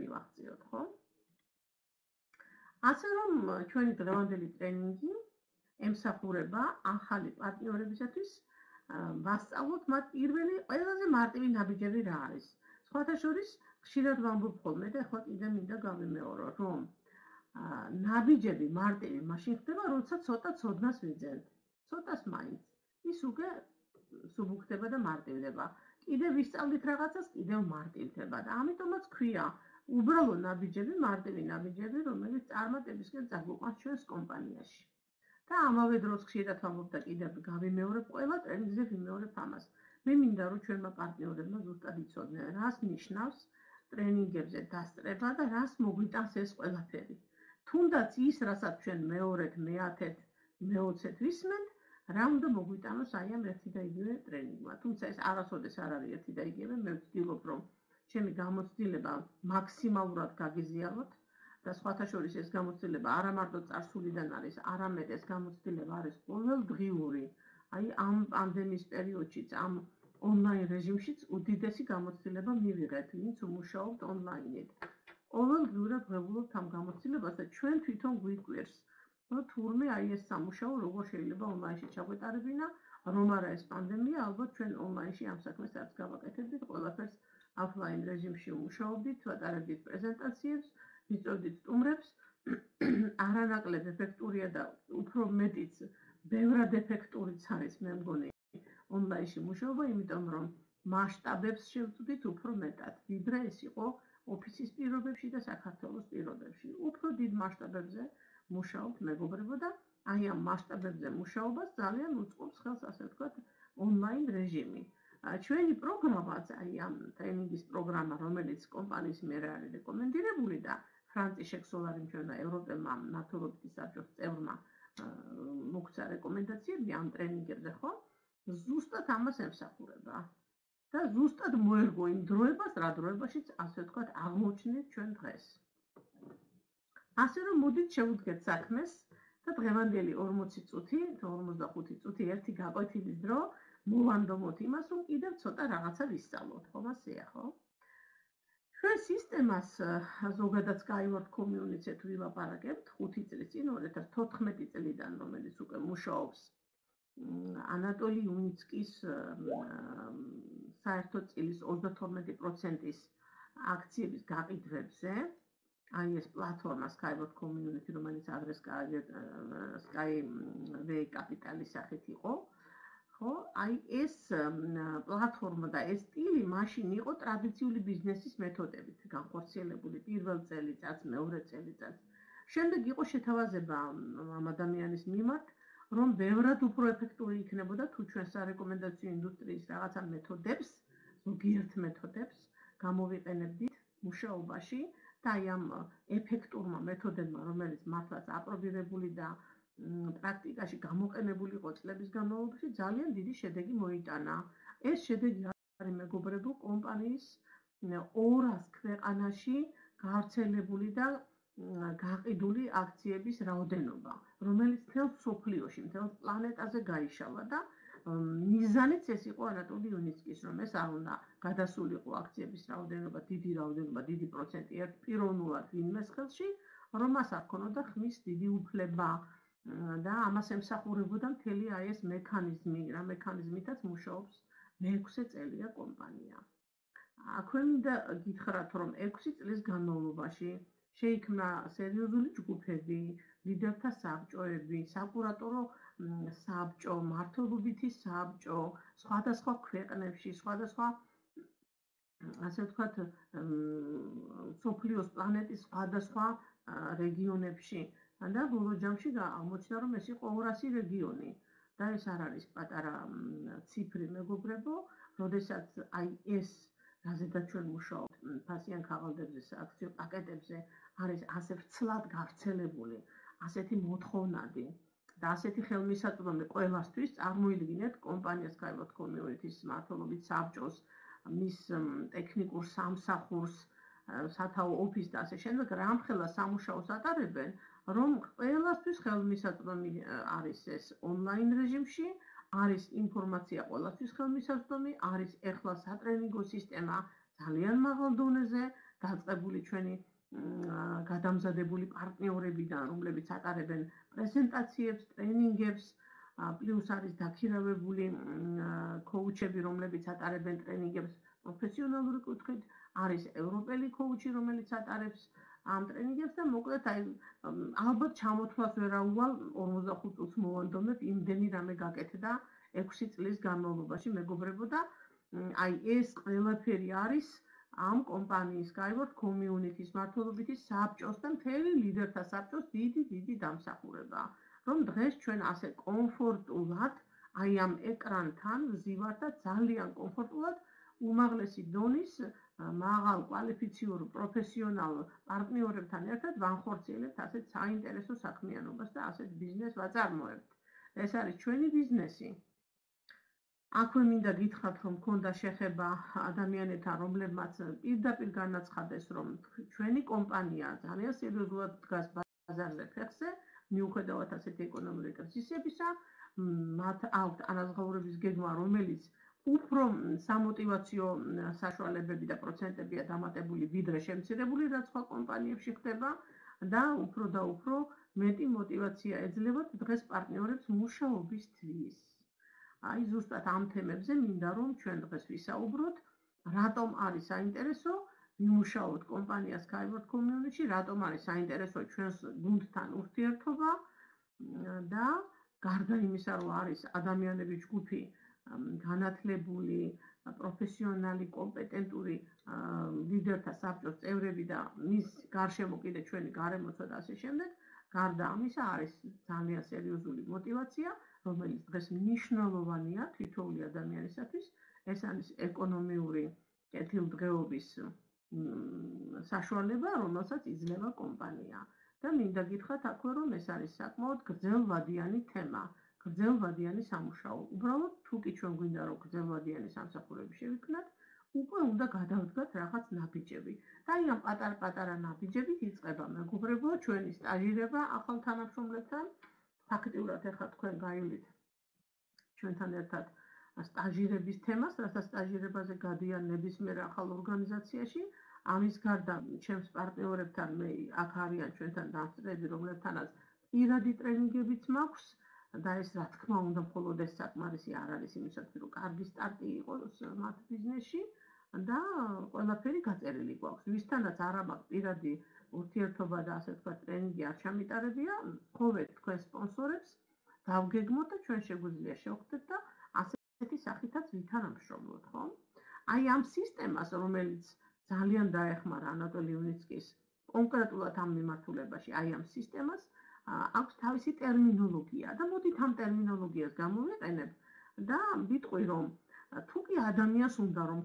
მივახციოთ, ხო? ასე რომ ჩვენი დღევანდელი ტრენინგი ემსახურება ახალი პარტნიორებისათვის ვასწავლოთ მათ პირველი ყველაზე მარტივი ნაბიჯები რა არის. სხვათა შორის ხშირად ვამბობ ხოლმე და ახლა კიდე მინდა გავიმეორო, რომ ნაბიჯები მარტივი მაშინ ხდება, როცა ცოტა ცოდნას ვიძენთ. ცოტას მაინც. ის უკვე სუბუქდება და მარტივდება. კიდე ვისწავლით რაღაცას, კიდევ მარტივდება და ამიტომაც ქვია უბრალო ნაბიჯები, მარტივი ნაბიჯები, რომელიც წარმატებისკენ წაგვიყვანს ჩვენს კომპანიაში. და ამავე დროს ხშირად ვამბობ და კიდევ გავიმეორებ ყველა ტრენინგზე ვიმეორებ ამას. მე მინდა რომ ჩვენმა პარტნიორებმა ზუსტად იცოდნენ, რას ნიშნავს ტრენინგებზე დასწრება და რას მოგვიტანს ეს ყველაფერი. თუნდაც ის, რასაც ჩვენ მეორედ, მეათეთ, მეოცეთ ვისმენთ, რა უნდა მოგვიტანოს აი ამ ერთი და იგივე ტრენინგმა. თუმცა ეს არასოდეს არ არის ერთი და იგივე, მე ვცდილობ რომ ჩემი გამოცდილება მაქსიმალურად გაგიზიაროთ და სხვათა შორის ეს გამოცდილება არა მარტო წარსულიდან არის, არამედ ეს გამოცდილება არის ყოველდღიური. აი ამ პანდემიის პერიოდშიც, ამ ონლაინ რეჟიმშიც უდიდესი გამოცდილება მივიღეთ, ვინც უმუშაობთ ონლაინით. ყოველდღურად ვღებულობთ ამ გამოცდილებას და ჩვენ თვითონ გვიკვირს ну თურმე აი ეს სამუშაო როგორ შეიძლება ონლაინში ჩაგვეტარებინა რომ არა ეს პანდემია ალბათ ჩვენ ონლაინში ამ საქმეს არც გავაკეთებდით ყველაფერს ოფლაინ რეჟიმში ვმუშაობდით ვატარებდით პრეზენტაციებს ვიწოდით სტუმრებს. არანაკლებ ეფექტურია და უფრო მეტიც ბევრად ეფექტურიც არის მე მგონი ონლაინში მუშაობა იმიტომ რომ მასშტაბებს შევწვდით უფრო მეტად. ვიდრე ეს იყო ოფისის პირობებში და საქართველოს პირობებში. უფრო დიდ მასშტაბებზე მუშაობთ მეგობრებო და აი ამ მასშტაბებზე მუშაობას ძალიან უწყობს ხელს ასე ვთქვათ ონლაინ რეჟიმი. ჩვენი პროგრამაც აი ამ ტრენინგის პროგრამა რომელიც კომპანიის მიერ არის რეკომენდირებული და ფრანცი შექსოლარი ჩვენა ევროპელმა ნატურობის საბჭოს წევრმა მოგცა რეკომენდაციები ამ ტრენინგებზე ხო? ზუსტად ამას ემსახურება. და ზუსტად მოერგო იმ დროებას, რა დროებაშიც ასე ვთქვათ აღმოჩნდით ჩვენ დღეს. ასე რომ მოდით შევუდგეთ საქმეს და დღევანდელი 40 წუთი, 45 წუთი ერთი გაკვეთილის დრო მოვანდომოთ იმას, რომ კიდევ ცოტა რაღაცა ვისწავლოთ, ხო მასეა, ხო? ჩვენ სისტემას ზოგადად Skyward Community-ზე თუ ვილაპარაკებთ 5 წლის წინ 2014 წლიდან, რომელიც უკვე მუშაობს ანატოლი უნიცკის საერთო წილის 32%-ის აქციების გაყიდვებზე, აი ეს პლატფორმა Skyward Community, რომელიც ადრეს Sky Capital-ის სახით იყო, ხო? აი ეს პლატფორმა და ეს სტილი მაშინ იყო ტრადიციული ბიზნესის მეთოდებით განხორციელებული პირველ წელიწადს, მეორე წელიწადს. შემდეგ იყო შეთავაზება ამ ადამიანის მიმართ, რომ ბევრად უფრო ეფექტური იქნებოდა თუ ჩვენ სარეკომენდაციო ინდუსტრიის რაღაცა მეთოდებს, ზოგიერთ მეთოდებს გამოვიყენებდით მუშაობაში. და აი ამ ეფექტურმა მეთოდებმა, რომელიც მართლაც აპრობირებული და პრაქტიკაში გამოყენებული იყო წლების განმავლობაში, ძალიან დიდი შედეგი მოიტანა. ეს შედეგი არის მეგობრებო კომპანიის 200 ქვეყანაში გავრცელებული და გაყიდული აქციების რაოდენობა, რომელიც მთელ სოფლიოში, მთელ პლანეტაზე გაიშალა და მიზანიც ეს იყო ანატოლი უნიცკის, რომ ეს არ უნდა გადასულიყო აქციების რაოდენობა, დიდი რაოდენობა, დიდი პროცენტი ერთ პიროვნულად ვინმეს ხელში, რომ მას არ ქონოდა ხმის დიდი უფლება და ამას ემსახურებოდა მთელი აი ეს მექანიზმი, რა მექანიზმითაც მუშაობს მე-6 წელია კომპანია. აქვე მინდა გითხრათ, რომ 6 წლის განმავლობაში შეიქმნა სერიოზული ჯგუფები, ლიდერთა საბჭოები, საკურატორო საბჭო, მართლობითი საბჭო, სხვადასხვა ქვეყნებში, სხვადასხვა ასე ვთქვათ, სოფლიოს პლანეტის სხვადასხვა რეგიონებში და ბოლო ჯამში აღმოჩნდა, რომ ეს იყო 200 რეგიონი. და ეს არ არის პატარა ციფრი მეგობრებო, როდესაც აი ეს რაზედაც ჩვენ მუშაობთ ფასიან ქაღალდებზე, აქციო პაკეტებზე არის ასე ვრცლად გავრცელებული, ასეთი მოთხოვნადი. და ასეთი ხელმისაწვდომი ყველასთვის წარმოიდგინეთ კომპანიას Skyward Community-ს მართლობით საბჭოს მის ტექნიკურ სამსახურს სათაო ოფისს და ასე შემდეგ რამხელა სამუშაოს ატარებენ რომ ყველასთვის ხელმისაწვდომი არის ეს ონლაინ რეჟიმში არის ინფორმაცია ყველასთვის ხელმისაწვდომი არის ეხლა სატრენინგო სისტემა ძალიან მაღალ დონეზე დაწყებული ჩვენი გადამზადებული პარტნიორებიდან, რომლებიც ატარებენ პრეზენტაციებს, ტრენინგებს, პლუს არის დაქირავებული კოუჩები, რომლებიც ატარებენ ტრენინგებს პროფესიონალური კუთხით, არის ევროპელი კოუჩი, რომელიც ატარებს ამ ტრენინგებს და მოკლედ აი ალბათ ჩამოთვლას ვერაუვალ 45 წუთს მოვანდომებ იმდენი რამე გაკეთდა 6 წლის განმავლობაში მეგობრებო და აი ეს ყველაფერი არის ამ კომპანიის Skyward Community-ის მართლობითი საბჭოს და მთელი ლიდერთა საბჭოს დიდი დიდი დამსახურება რომ დღეს ჩვენ ასე კომფორტულად აი ამ ეკრანთან ვზივართ და ძალიან კომფორტულად უმაღლესი დონის მაღალ კვალიფიციურ პროფესიონალ პარტნიორებთან ერთად ვანხორციელებთ ასეთ საინტერესო საქმიანობას და ასეთ ბიზნესს ვაწარმოებთ. ეს არის ჩვენი ბიზნესი. აქვე მინდა გითხრათ, რომ მქონდა შეხება ადამიანებთან, რომლებმაც პირდაპირ განაცხადეს, რომ ჩვენი კომპანია ძალიან სერიოზულად დგას ბაზარზე ფეხზე, მიუხედავად ასეთი ეკონომიკური კრიზისებისა, მათ აქვთ ანაზღაურების გეგმა, რომელიც უფრო სამოტივაციო საშუალებები და პროცენტებია დამატებული ვიდრე შემცირებული, რაც სხვა კომპანიებში ხდება და უფრო და უფრო მეტი мотиваცია ეძლებათ დღეს პარტნიორებს მუშაობისთვის. აი ზუსტად ამ თემებზე მინდა რომ ჩვენ დღეს ვისაუბროთ, რატომ არის საინტერესო მიმუშაოთ კომპანია Skyward Community-ში, რატომ არის საინტერესო ჩვენს გუნდთან ურთიერთობა და გარდა იმისა, რომ არის ადამიანების ჯგუფი, განათლებული, პროფესიონალი, კომპეტენტური ლიდერთა საბჭოს წევრები და მის გარშემო კიდე ჩვენი გარემოცვა და ასე შემდეგ, გარდა ამისა არის ძალიან სერიოზული мотиваცია, რომელიც დღეს მნიშვნელოვანია თითოეული ადამიანისათვის. ეს არის ეკონომიური კეთილდღეობის საშუალება, რომელსაც იძლევა კომპანია. და მინდა გითხრათ აქვე, რომ ეს არის საკმაოდ გრძელვადიანი თემა. გრძელვადიანი სამუშაო. უბრალოდ თუ კი ჩვენ გვინდა რომ გრძელვადიანი სამსახურები შევიქმნათ, უკვე უნდა გადავდგათ რაღაც ნაბიჯები. და აი ამ პატარ-პატარა ნაბიჯებით იწყება მეგობრებო ჩვენი სტაჟირება ახალ თანამშრომლებთან. ფაქტიურად ახლა თქვენ გაივლით ჩვენთან ერთად სტაჟირების თემას, რათა სტაჟირებაზე გადიან ნებისმიერ ახალ ორგანიზაციაში. ამის გარდა ჩემს პარტნიორებთან მე აქ არიან ჩვენთან დამსწრები, რომლებთანაც პირადი ტრენინგებიც მაქვს. და ეს რა თქმა უნდა მხოლოდ ეს საკმარისი არ არის იმისათვის რომ კარგი სტარტი იყოს მათ ბიზნესში და ყველაფერი გაწერილი გვაქვს. ვისთანაც არ ამაქვს პირადი ურთიერთობა და ასე თქვა ტრენინგი არ ჩამიტარებია. ხოვეთ თქვენ სპონსორებს დავგეგმოთ და ჩვენ შეგვიძლია შევხვდეთ და ასეთი სახითაც ვითანამშრომლოთ ხო? აი ამ სისტემას რომელიც ძალიან დაეხმარა ანატოლი უნიცკის კონკრეტულად ამ მიმართულებაში აი ამ სისტემას აქვს თავისი ტერმინოლოგია და მოდით ამ ტერმინოლოგიას გამოვიყენებ და ვიტყვი რომ თუ კი ადამიანს უნდა რომ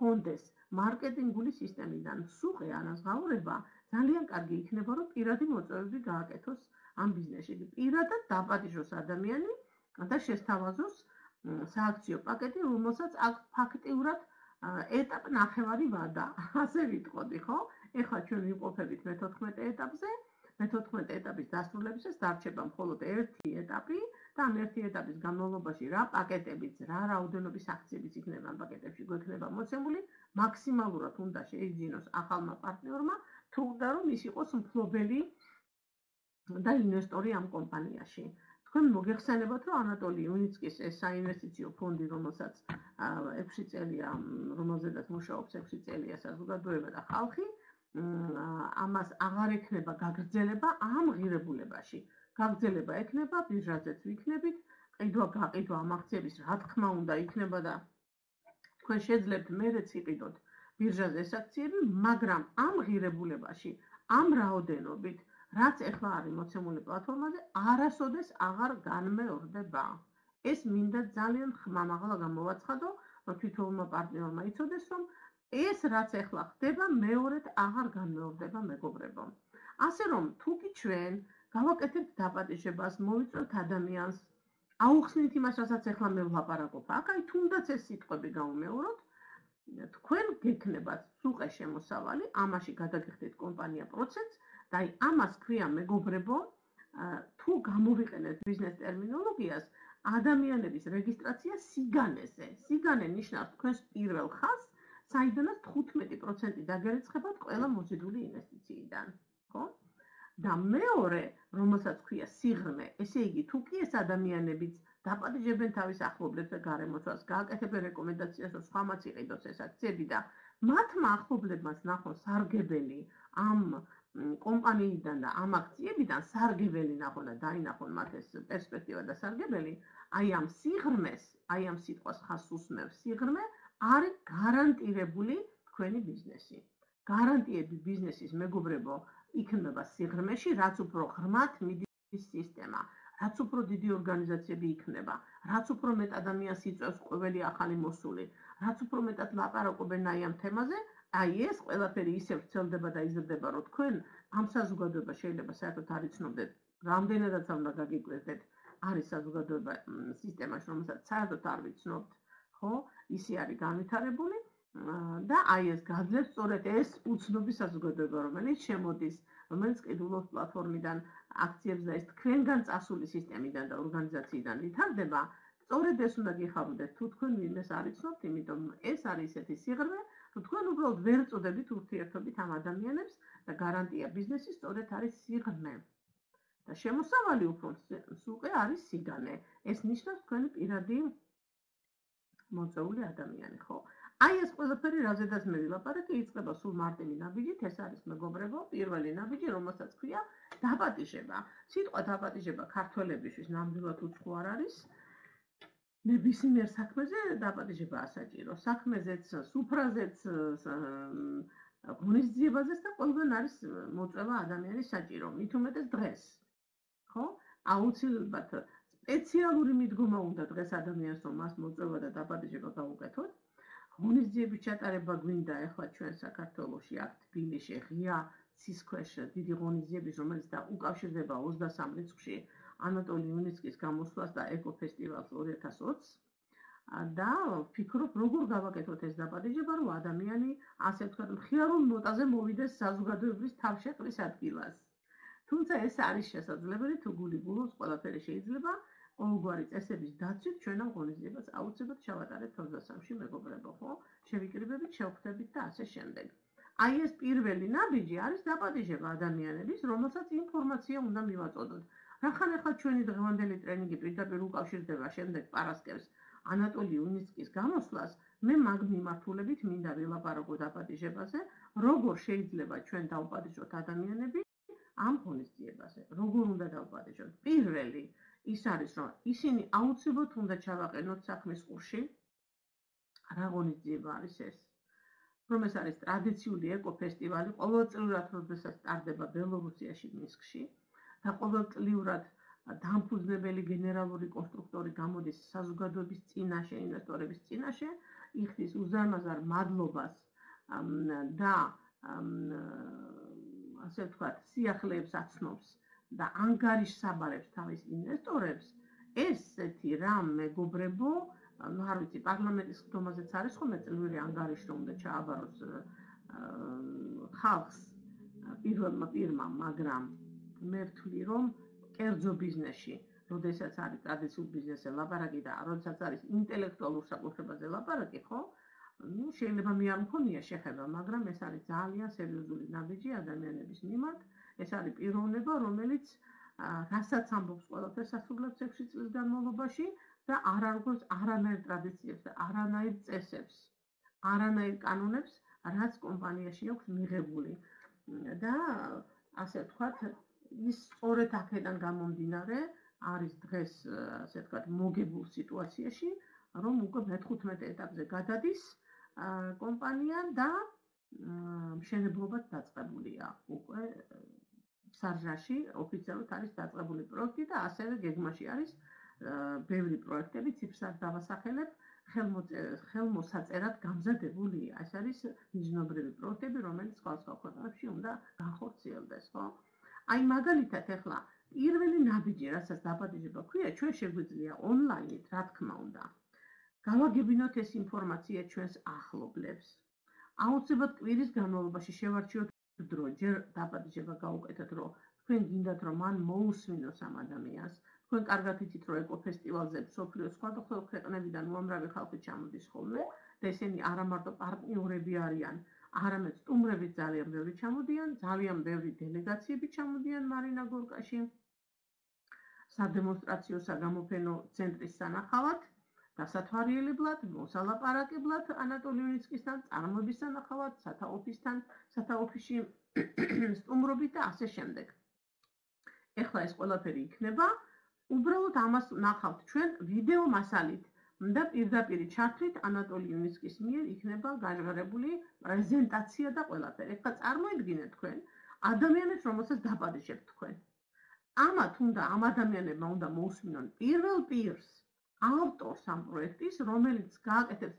კონდეს მარკეტინგული სისტემიდან სუყე ანაზღაურება ძალიან კარგი იქნება რომ პირადი მოწვევები გააკეთოს ამ ბიზნესში. პირადად დაპატიჟოს ადამიანი და შესთავაზოს სააქციო პაკეტი რომელსაც აქ ფაქტიურად ეტაპ ნახევარი ვადა. ასე ვიტყოდი ხო? ეხლა ჩვენ ვიყოფებით მე-14 ეტაპზე მე-14 ეტაპის დასრულებისას დარჩება მხოლოდ ერთი ეტაპი და ამ ერთი ეტაპის განმავლობაში რა პაკეტებიც, რა რაოდენობის აქციებიც იქნება ამ პაკეტებში გვექნება მოცემული, მაქსიმალურად უნდა შეიძინოს ახალმა პარტნიორმა, თუ უნდა რომ ის იყოს მფლობელი და ინვესტორი ამ კომპანიაში. თქვენ მოგეხსენებათ, რომ ანატოლი უნიცკის ეს საინვესტიციო ფონდი, რომელსაც 6 წელია, რომელზედაც მუშაობს 6 წელია საზოგადოება და ხალხი, ამას აღარ ექნება გაგრძელება ამ ღირებულებაში. გაგრძელება ექნება ბირჟაზეც ვიქნებით, ყიდვა გაყიდვა ამ აქციების რა თქმა უნდა იქნება და თქვენ შეძლებთ მერეც იყიდოთ ბირჟაზე ეს აქციები, მაგრამ ამ ღირებულებაში, ამ რაოდენობით, რაც ახლა არის მოცემული პლატფორმაზე, არასოდეს აღარ განმეორდება. ეს მინდა ძალიან ხმამაღლა გამოვაცხადო, რომ თვითონმა პარტნიორმა იცოდეს, რომ ეს რაც ახლა ხდება, მეორედ აღარ განმეორდება მეგობრებო. ასე რომ, თუ კი ჩვენ გავაკეთებთ დაპატიჟებას, მოვიწევთ ადამიანს, აუხსნით იმას, რასაც ახლა მე ვლაპარაკობ, აკაი თუნდაც ეს სიტყვები გამომეოროთ, თქვენ გექნებათ სუყე შემოსავალი, ამაში გადაგიხდეთ კომპანია პროცესს და აი ამას ქვია მეგობრებო, თუ გამოვიყენეთ ბიზნეს ტერმინოლოგიას, ადამიანების რეგისტრაცია სიგანეზე. სიგანე ნიშნავს თქვენს პირველ ხაზს საიდანაც 10% დაგერიცხებათ ყველა მოზიდული ინვესტიციიდან, ხო? და მეორე, რომელსაც ქვია სიღრმე, ესე იგი, თუ კი ეს ადამიანებიც დაპატიჟებენ თავის ახლობლებს და გარემოცვას, გააკეთებენ რეკომენდაციას, რომ სხვამაც იყიდოს ეს აქციები და მათმა ახლობლებმაც ნახონ სარგებელი ამ კომპანიიდან და ამ აქციებიდან სარგებელი ნახონ და დაინახონ მათ ეს პერსპექტივა და სარგებელი, აი ამ სიღრმეს, აი ამ სიტყვას ხას უსმევს სიღრმე, არის გარანტირებული თქვენი ბიზნესი. გარანტიები ბიზნესის მეგობრებო, იქნება სიღრმეში, რაც უფრო ღრმად მიდის სისტემა, რაც უფრო დიდი ორგანიზაციები იქნება, რაც უფრო მეტ ადამიანს იწევს ყოველი ახალი მოსული, რაც უფრო მეტად ლაპარაკობენ აი ამ თემაზე, აი ეს ყველაფერი ისე ვრცელდება და იზრდება, რომ თქვენ ამ საზოგადოება შეიძლება საერთოდ არ იცნობდეთ, რამდენადაც უნდა გაგიკვირდეთ, არის საზოგადოება სისტემაში, რომელსაც საერთოდ არ ვიცნობთ, ხო? ისე არის განვითარებული და აი ეს გაძლევს სწორედ ეს უცნობი საზოგადოება, რომელიც შემოდის, რომელიც ყიდულობს პლატფორმიდან აქციებს და ეს თქვენგან წასული სისტემიდან და ორგანიზაციიდან ვითარდება, სწორედ ეს უნდა გიხარდეთ, თუ თქვენ ვინმეს არ იცნობთ, იმიტომ ეს არის ესეთი სიღრმე, რომ თქვენ უბრალოდ ვერ წოდებით ურთიერთობით ამ ადამიანებს და გარანტია ბიზნესის სწორედ არის სიღრმე. და შემოსავალი უფრო სულ არის სიგანე. ეს ნიშნავს თქვენი პირადი მოწეული ადამიანი, ხო? აი ეს ყველაფერი რაზედაც მე ვილაპარაკე, იწყება სულ მარტივი ნაბიჯით, ეს არის მეგობრებო, პირველი ნაბიჯი, რომელსაც ქვია დაპატიჟება. სიტყვა დაპატიჟება ქართველებისთვის ნამდვილად უცხო არ არის. ნებისმიერ საქმეზე დაპატიჟება ასაჭირო. საქმეზეც, სუფრაზეც, ღონისძიებაზეც და ყველგან არის მოწევა ადამიანის საჭირო. მით უმეტეს დღეს. ხო? აუცილებლად სპეციალური მიდგომა უნდა დღეს ადამიანს რომ მას მოწევა და დაპატიჟება გაუკეთოთ. ღონისძიების ჩატარება გვინდა ახლა ჩვენ საქართველოში აქ თბილისში ღია ცისქვეშ დიდი ღონისძიების რომელიც და უკავშირდება 23 რიცხვში ანატოლი უნიცკის გამოსვლას და ეკოფესტივალს 2020 და ფიქრობ როგორ გავაკეთოთ ეს დაპატიჟება რომ ადამიანი ასე ვთქვათ მხიარულ ნოტაზე მოვიდეს საზოგადოების თავშეყრის ადგილას. თუმცა ეს არის შესაძლებელი თუ გული გულოს ყველაფერი შეიძლება ყოველგვარი წესების დაცვით ჩვენ ამ ღონისძიებას აუცილებლად ჩავატარებთ 23-ში მეგობრებო, ხო? შევიკრიბებით, შევხვდებით და ასე შემდეგ. აი ეს პირველი ნაბიჯი არის დაპატიჟება ადამიანების, რომელსაც ინფორმაცია უნდა მივაწოდოთ. რახან ახლა ჩვენი დღევანდელი ტრენინგი პირდაპირ უკავშირდება შემდეგ პარასკევს ანატოლი უნიცკის გამოსვლას, მე მაგ მიმართულებით მინდა ვილაპარაკო დაპატიჟებაზე, როგორ შეიძლება ჩვენ დავპატიჟოთ ადამიანები ამ ღონისძიებაზე. როგორ უნდა დავპატიჟოთ? პირველი ის არის რომ ისინი აუცილებლად უნდა ჩავაყენოთ საქმის ყურში. რა ღონისძიება არის ეს? რომ ეს არის ტრადიციული ეკოფესტივალი ყოველწლიურად როდესაც სტარდება ბელორუსიაში მინსკში და ყოველწლიურად დამფუძნებელი გენერალური კონსტრუქტორი გამოდის საზოგადოების წინაშე ინვესტორების წინაშე იხდის უზარმაზარ მადლობას და ასე ვთქვათ სიახლეებს აცნობს და ანგარიშსაბარებს თავის ინვესტორებს, ესეთი რამ მეგობრებო, ну, არ ვიცი, პარლამენტის ხდომაზეც არის ხოლმე წლიური ანგარიში რომ უნდა ჩააბაროს ხალხს პირველმა პირმა, მაგრამ მე ვთვლი რომ კერძო ბიზნესში, როდესაც არის ტრადიციულ ბიზნესზე ლაპარაკი და როდესაც არის ინტელექტუალურ საკუთრებაზე ლაპარაკი, ხო? ну, შეიძლება მე არ მქონია შეხება, მაგრამ ეს არის ძალიან სერიოზული ნაბიჯი ადამიანების მიმართ. ეს არის პიროვნება, რომელიც რასაც ამბობს ყველაფერს ასრულებს 6 წლის განმავლობაში და არ არგოს არანაირ ტრადიციებს და არანაირ წესებს, არანაირ კანონებს, რაც კომპანიაში აქვს მიღებული. და ასე ვთქვათ, ის სწორედ აქედან გამომდინარე არის დღეს ასე ვთქვათ მოგებულ სიტუაციაში, რომ უკვე მე-15 ეტაპზე გადადის კომპანია და მშენებლობაც დაწყებულია უკვე სარჟაში ოფიციალურად არის დაწყებული პროექტი და ასევე გეგმაში არის ბევრი პროექტები ციფრსად დავასახელებ ხელმოსაწერად გამზადებულია. ეს არის მიზნობრივი პროექტები, რომელიც სხვადასხვა ქვეყნებში უნდა განხორციელდეს, ხო? აი მაგალითად ახლა პირველი ნაბიჯი, რასაც დაბადება ქვია, ჩვენ შეგვიძლია ონლაინით, რა თქმა უნდა. გავაგებინოთ ეს ინფორმაცია ჩვენს ახლობლებს. აუცილებლად კვირის განმავლობაში შევარჩიოთ დრო ჯერ დაბადება გაუკეთეთ რომ თქვენ გინდათ რომ მან მოусმინოს ამ ადამიანს. თქვენ კარგად იცით რომ ეკოფესტივალზე სოფლიო სხვადასხვა ქვეყნებიდან უამრავი ხალხი ჩამოდის ხოლმე და ესენი არა მარტო პარტნიორები არიან. არამედ სტუმრები ძალიან ბევრი ჩამოდიან, ძალიან ბევრი დელეგაციები ჩამოდიან მარინა გორკაში. სადემონსტრაციო საგამოფენო ცენტრის სანახავად, დასათვალიერებლად, მოსალაპარაკებლად ანატოლიუნიცკისთან, წარმოების სანახავად, სათაოფისთან, სათაოფიში სტუმრობით და ასე შემდეგ. ეხლა ეს ყველაფერი იქნება. უბრალოდ ამას ნახავთ ჩვენ ვიდეო მასალით. და პირდაპირ ჩართვით ანატოლიუნისკის მიერ იქნება გაჟღერებული პრეზენტაცია და ყველაფერი. ეხლა წარმოიდგინეთ თქვენ ადამიანებს, რომელსაც დაპატიჟებთ თქვენ. ამათ უნდა ამ ადამიანებმა უნდა მოусმინონ პირველ პირს ავტორს ამ პროექტის, რომელიც გააკეთებს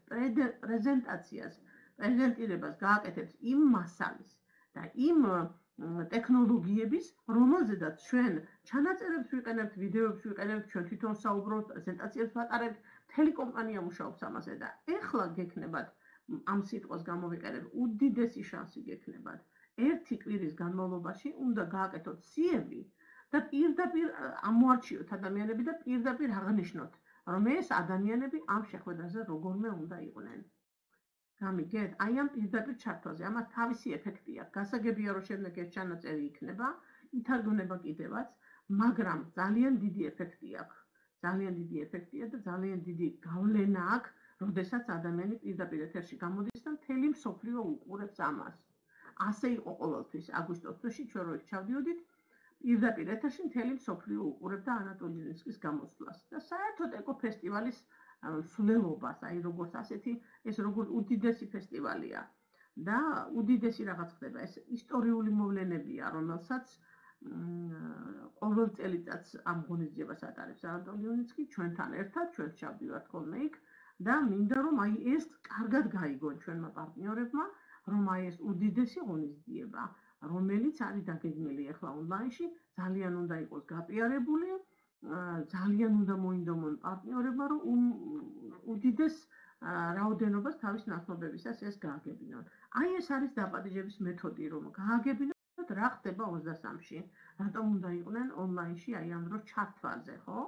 პრეზენტაციას, პრეზენტირებას გააკეთებს იმ მასალის და იმ ტექნოლოგიების, რომელზედაც ჩვენ ჩანაწერებს ვიყენებთ, ვიდეოებს ვიყენებთ, ჩვენ თვითონ საუბრობთ, პრეზენტაციებს ვატარებთ, მთელი კომპანია მუშაობს ამაზე და ეხლა გექნებათ ამ სიტყვას გამოვიყენებ, უდიდესი შანსი გექნებათ. ერთი კვირის განმავლობაში უნდა გააკეთოთ სიები და პირდაპირ ამოარჩიოთ ადამიანები და პირდაპირ აღნიშნოთ, რომ ეს ადამიანები ამ შეხვედრაზე როგორმე უნდა იყვნენ. გამიგეთ? აი ამ პირდაპირ ჩართვაზე, ამას თავისი ეფექტი აქვს. გასაგებია რომ შემდეგ ეს ჩანაწერი იქნება, ითარგმნება კიდევაც, მაგრამ ძალიან დიდი ეფექტი აქვს. ძალიან დიდი ეფექტია და ძალიან დიდი გავლენა აქვს, როდესაც ადამიანი პირდაპირ ეთერში გამოდის და მთელი მსოფლიო უყურებს ამას. ასე იყო ყოველთვის აგვისტოს თვეში ჩვენ რო ჩავდიოდით პირდაპირ ეთერში მთელი მსოფლიო უყურებდა ანატოლიუსკის გამოსვლას და საერთოდ ეკო ფესტივალის სულელობას, აი როგორც ასეთი ეს როგორც უდიდესი ფესტივალია. და უდიდესი რაღაც ხდება, ეს ისტორიული მოვლენებია, რომელსაც ყოველ წელიწადს ამ ღონისძიებას ატარებს ანატოლიუნიცკი ჩვენთან ერთად, ჩვენ ჩავდივართ ხოლმე იქ და მინდა რომ აი ეს კარგად გაიგონ ჩვენმა პარტნიორებმა, რომ აი ეს უდიდესი ღონისძიება, რომელიც არის დაგეგმილი ახლა ონლაინში, ძალიან უნდა იყოს გაპიარებული ძალიან უნდა მოინდომონ პარტნიორებმა რომ უდიდეს რაოდენობას თავის ნაცნობებისას ეს გააგებინონ. აი ეს არის დაპატიჟების მეთოდი, რომ გააგებინოთ რა ხდება 23-ში. რატომ უნდა იყვნენ ონლაინში აი ამ დროს ჩართვაზე, ხო?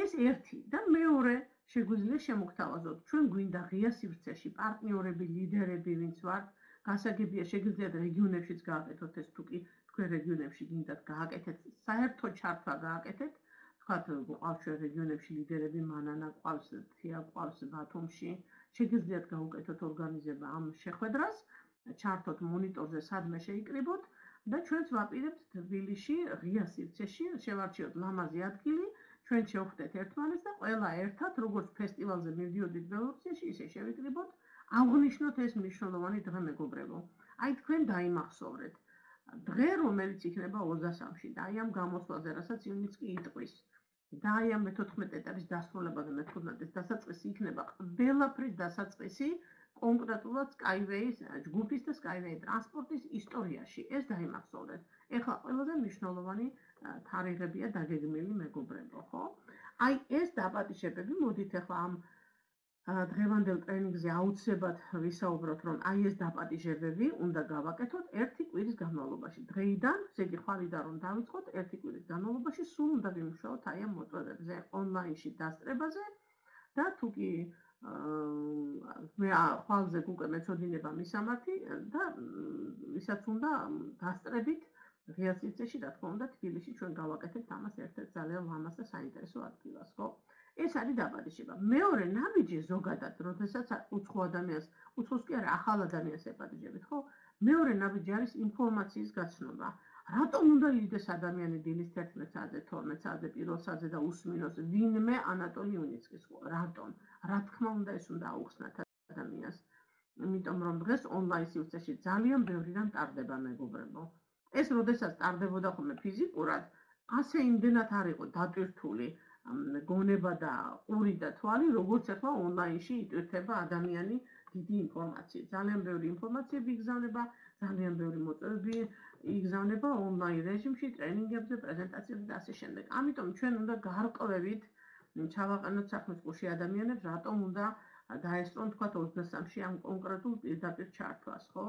ეს ერთი და მეორე შეგვიძლია შემოგთავაზოთ ჩვენ გვინდა ღია სივრცეში პარტნიორები, ლიდერები, ვინც ვართ, გასაგებია შეგიძლიათ რეგიონებშიც გააკეთოთ ეს თუკი თქვენ რეგიონებში გინდათ გააკეთეთ საერთო ჩართვა გააკეთეთ თქვათ ყავს ჩვენ რეგიონებში ლიდერები მანანა ყავს თია ყავს ბათუმში შეგიძლიათ გაუკეთოთ ორგანიზება ამ შეხვედრას ჩართოთ მონიტორზე სადმე შეიკრიბოთ და ჩვენც ვაპირებთ თბილისში ღია სივრცეში შევარჩიოთ ლამაზი ადგილი ჩვენ შევხვდეთ ერთმანეთს და ყველა ერთად როგორც ფესტივალზე მივდიოდით ბელორუსიაში ისე შევიკრიბოთ აღნიშნოთ ეს მნიშვნელოვანი დღე მეგობრებო აი თქვენ დაიმახსოვრეთ დღე რომელიც იქნება 23-ში და აი ამ გამოსვლაზე რასაც იუნიცკი იტყვის და აი ამ მე-14 ეტაპის დასრულება და მე-15-ის დასაწყისი იქნება ყველაფრის დასაწყისი კონკრეტულად Skyway-ის ჯგუფის და Skyway ტრანსპორტის ისტორიაში. ეს დაიმახსოვრეთ. ეხლა ყველაზე მნიშვნელოვანი თარიღებია დაგეგმილი მეგობრებო, ხო? აი ეს დაპატიჟებები მოდით ეხლა ამ დღევანდელ ტრენინგზე აუცილებლად ვისაუბროთ, რომ აი ეს დაპატიჟებები უნდა გავაკეთოთ ერთი კვირის განმავლობაში. დღეიდან, ზეგი ხვალიდან რომ დავიწყოთ, ერთი კვირის განმავლობაში სულ უნდა ვიმუშაოთ აი ამ მოწვევებზე, ონლაინში დასწრებაზე და თუ კი მე ხვალზე უკვე მეწოდინება მისამართი და ვისაც უნდა დასწრებით ღია სიცეში, რა თქმა უნდა, თბილისში ჩვენ გავაკეთებთ ამას ერთ-ერთ ძალიან ლამაზ და საინტერესო ადგილას, ხო? ეს არის დაბადიშება. მეორე ნაბიჯი ზოგადად, როდესაც უცხო ადამიანს, უცხოს კი არა, ახალ ადამიანს ეპატიჟებით, ხო? მეორე ნაბიჯი არის ინფორმაციის გაცნობა. რატომ უნდა იდეს ადამიანი დილის 11 საათზე, 12 საათზე, პირველ საათზე და უსმინოს ვინმე ანატოლი უნიცკის? რატომ? რა თქმა უნდა, ეს უნდა აუხსნათ ადამიანს. იმიტომ რომ დღეს ონლაინ სივრცეში ძალიან ბევრი რამ ტარდება მეგობრებო. ეს როდესაც ტარდებოდა ხოლმე ფიზიკურად, ასე იმდენად არ იყო დატვირთული. გონება და ყური და თვალი როგორც ახლა ონლაინში იტვირთება ადამიანი დიდი ინფორმაცია. ძალიან ბევრი ინფორმაცია იგზავნება, ძალიან ბევრი მოწვევები იგზავნება ონლაინ რეჟიმში, ტრენინგებზე, პრეზენტაციებზე და ასე შემდეგ. ამიტომ ჩვენ უნდა გარკვევით ჩავაყენოთ საქმის ყურში ადამიანებს, რატომ უნდა დაესწრონ თქვა 23-ში ამ კონკრეტულ პირდაპირ ჩართვას, ხო?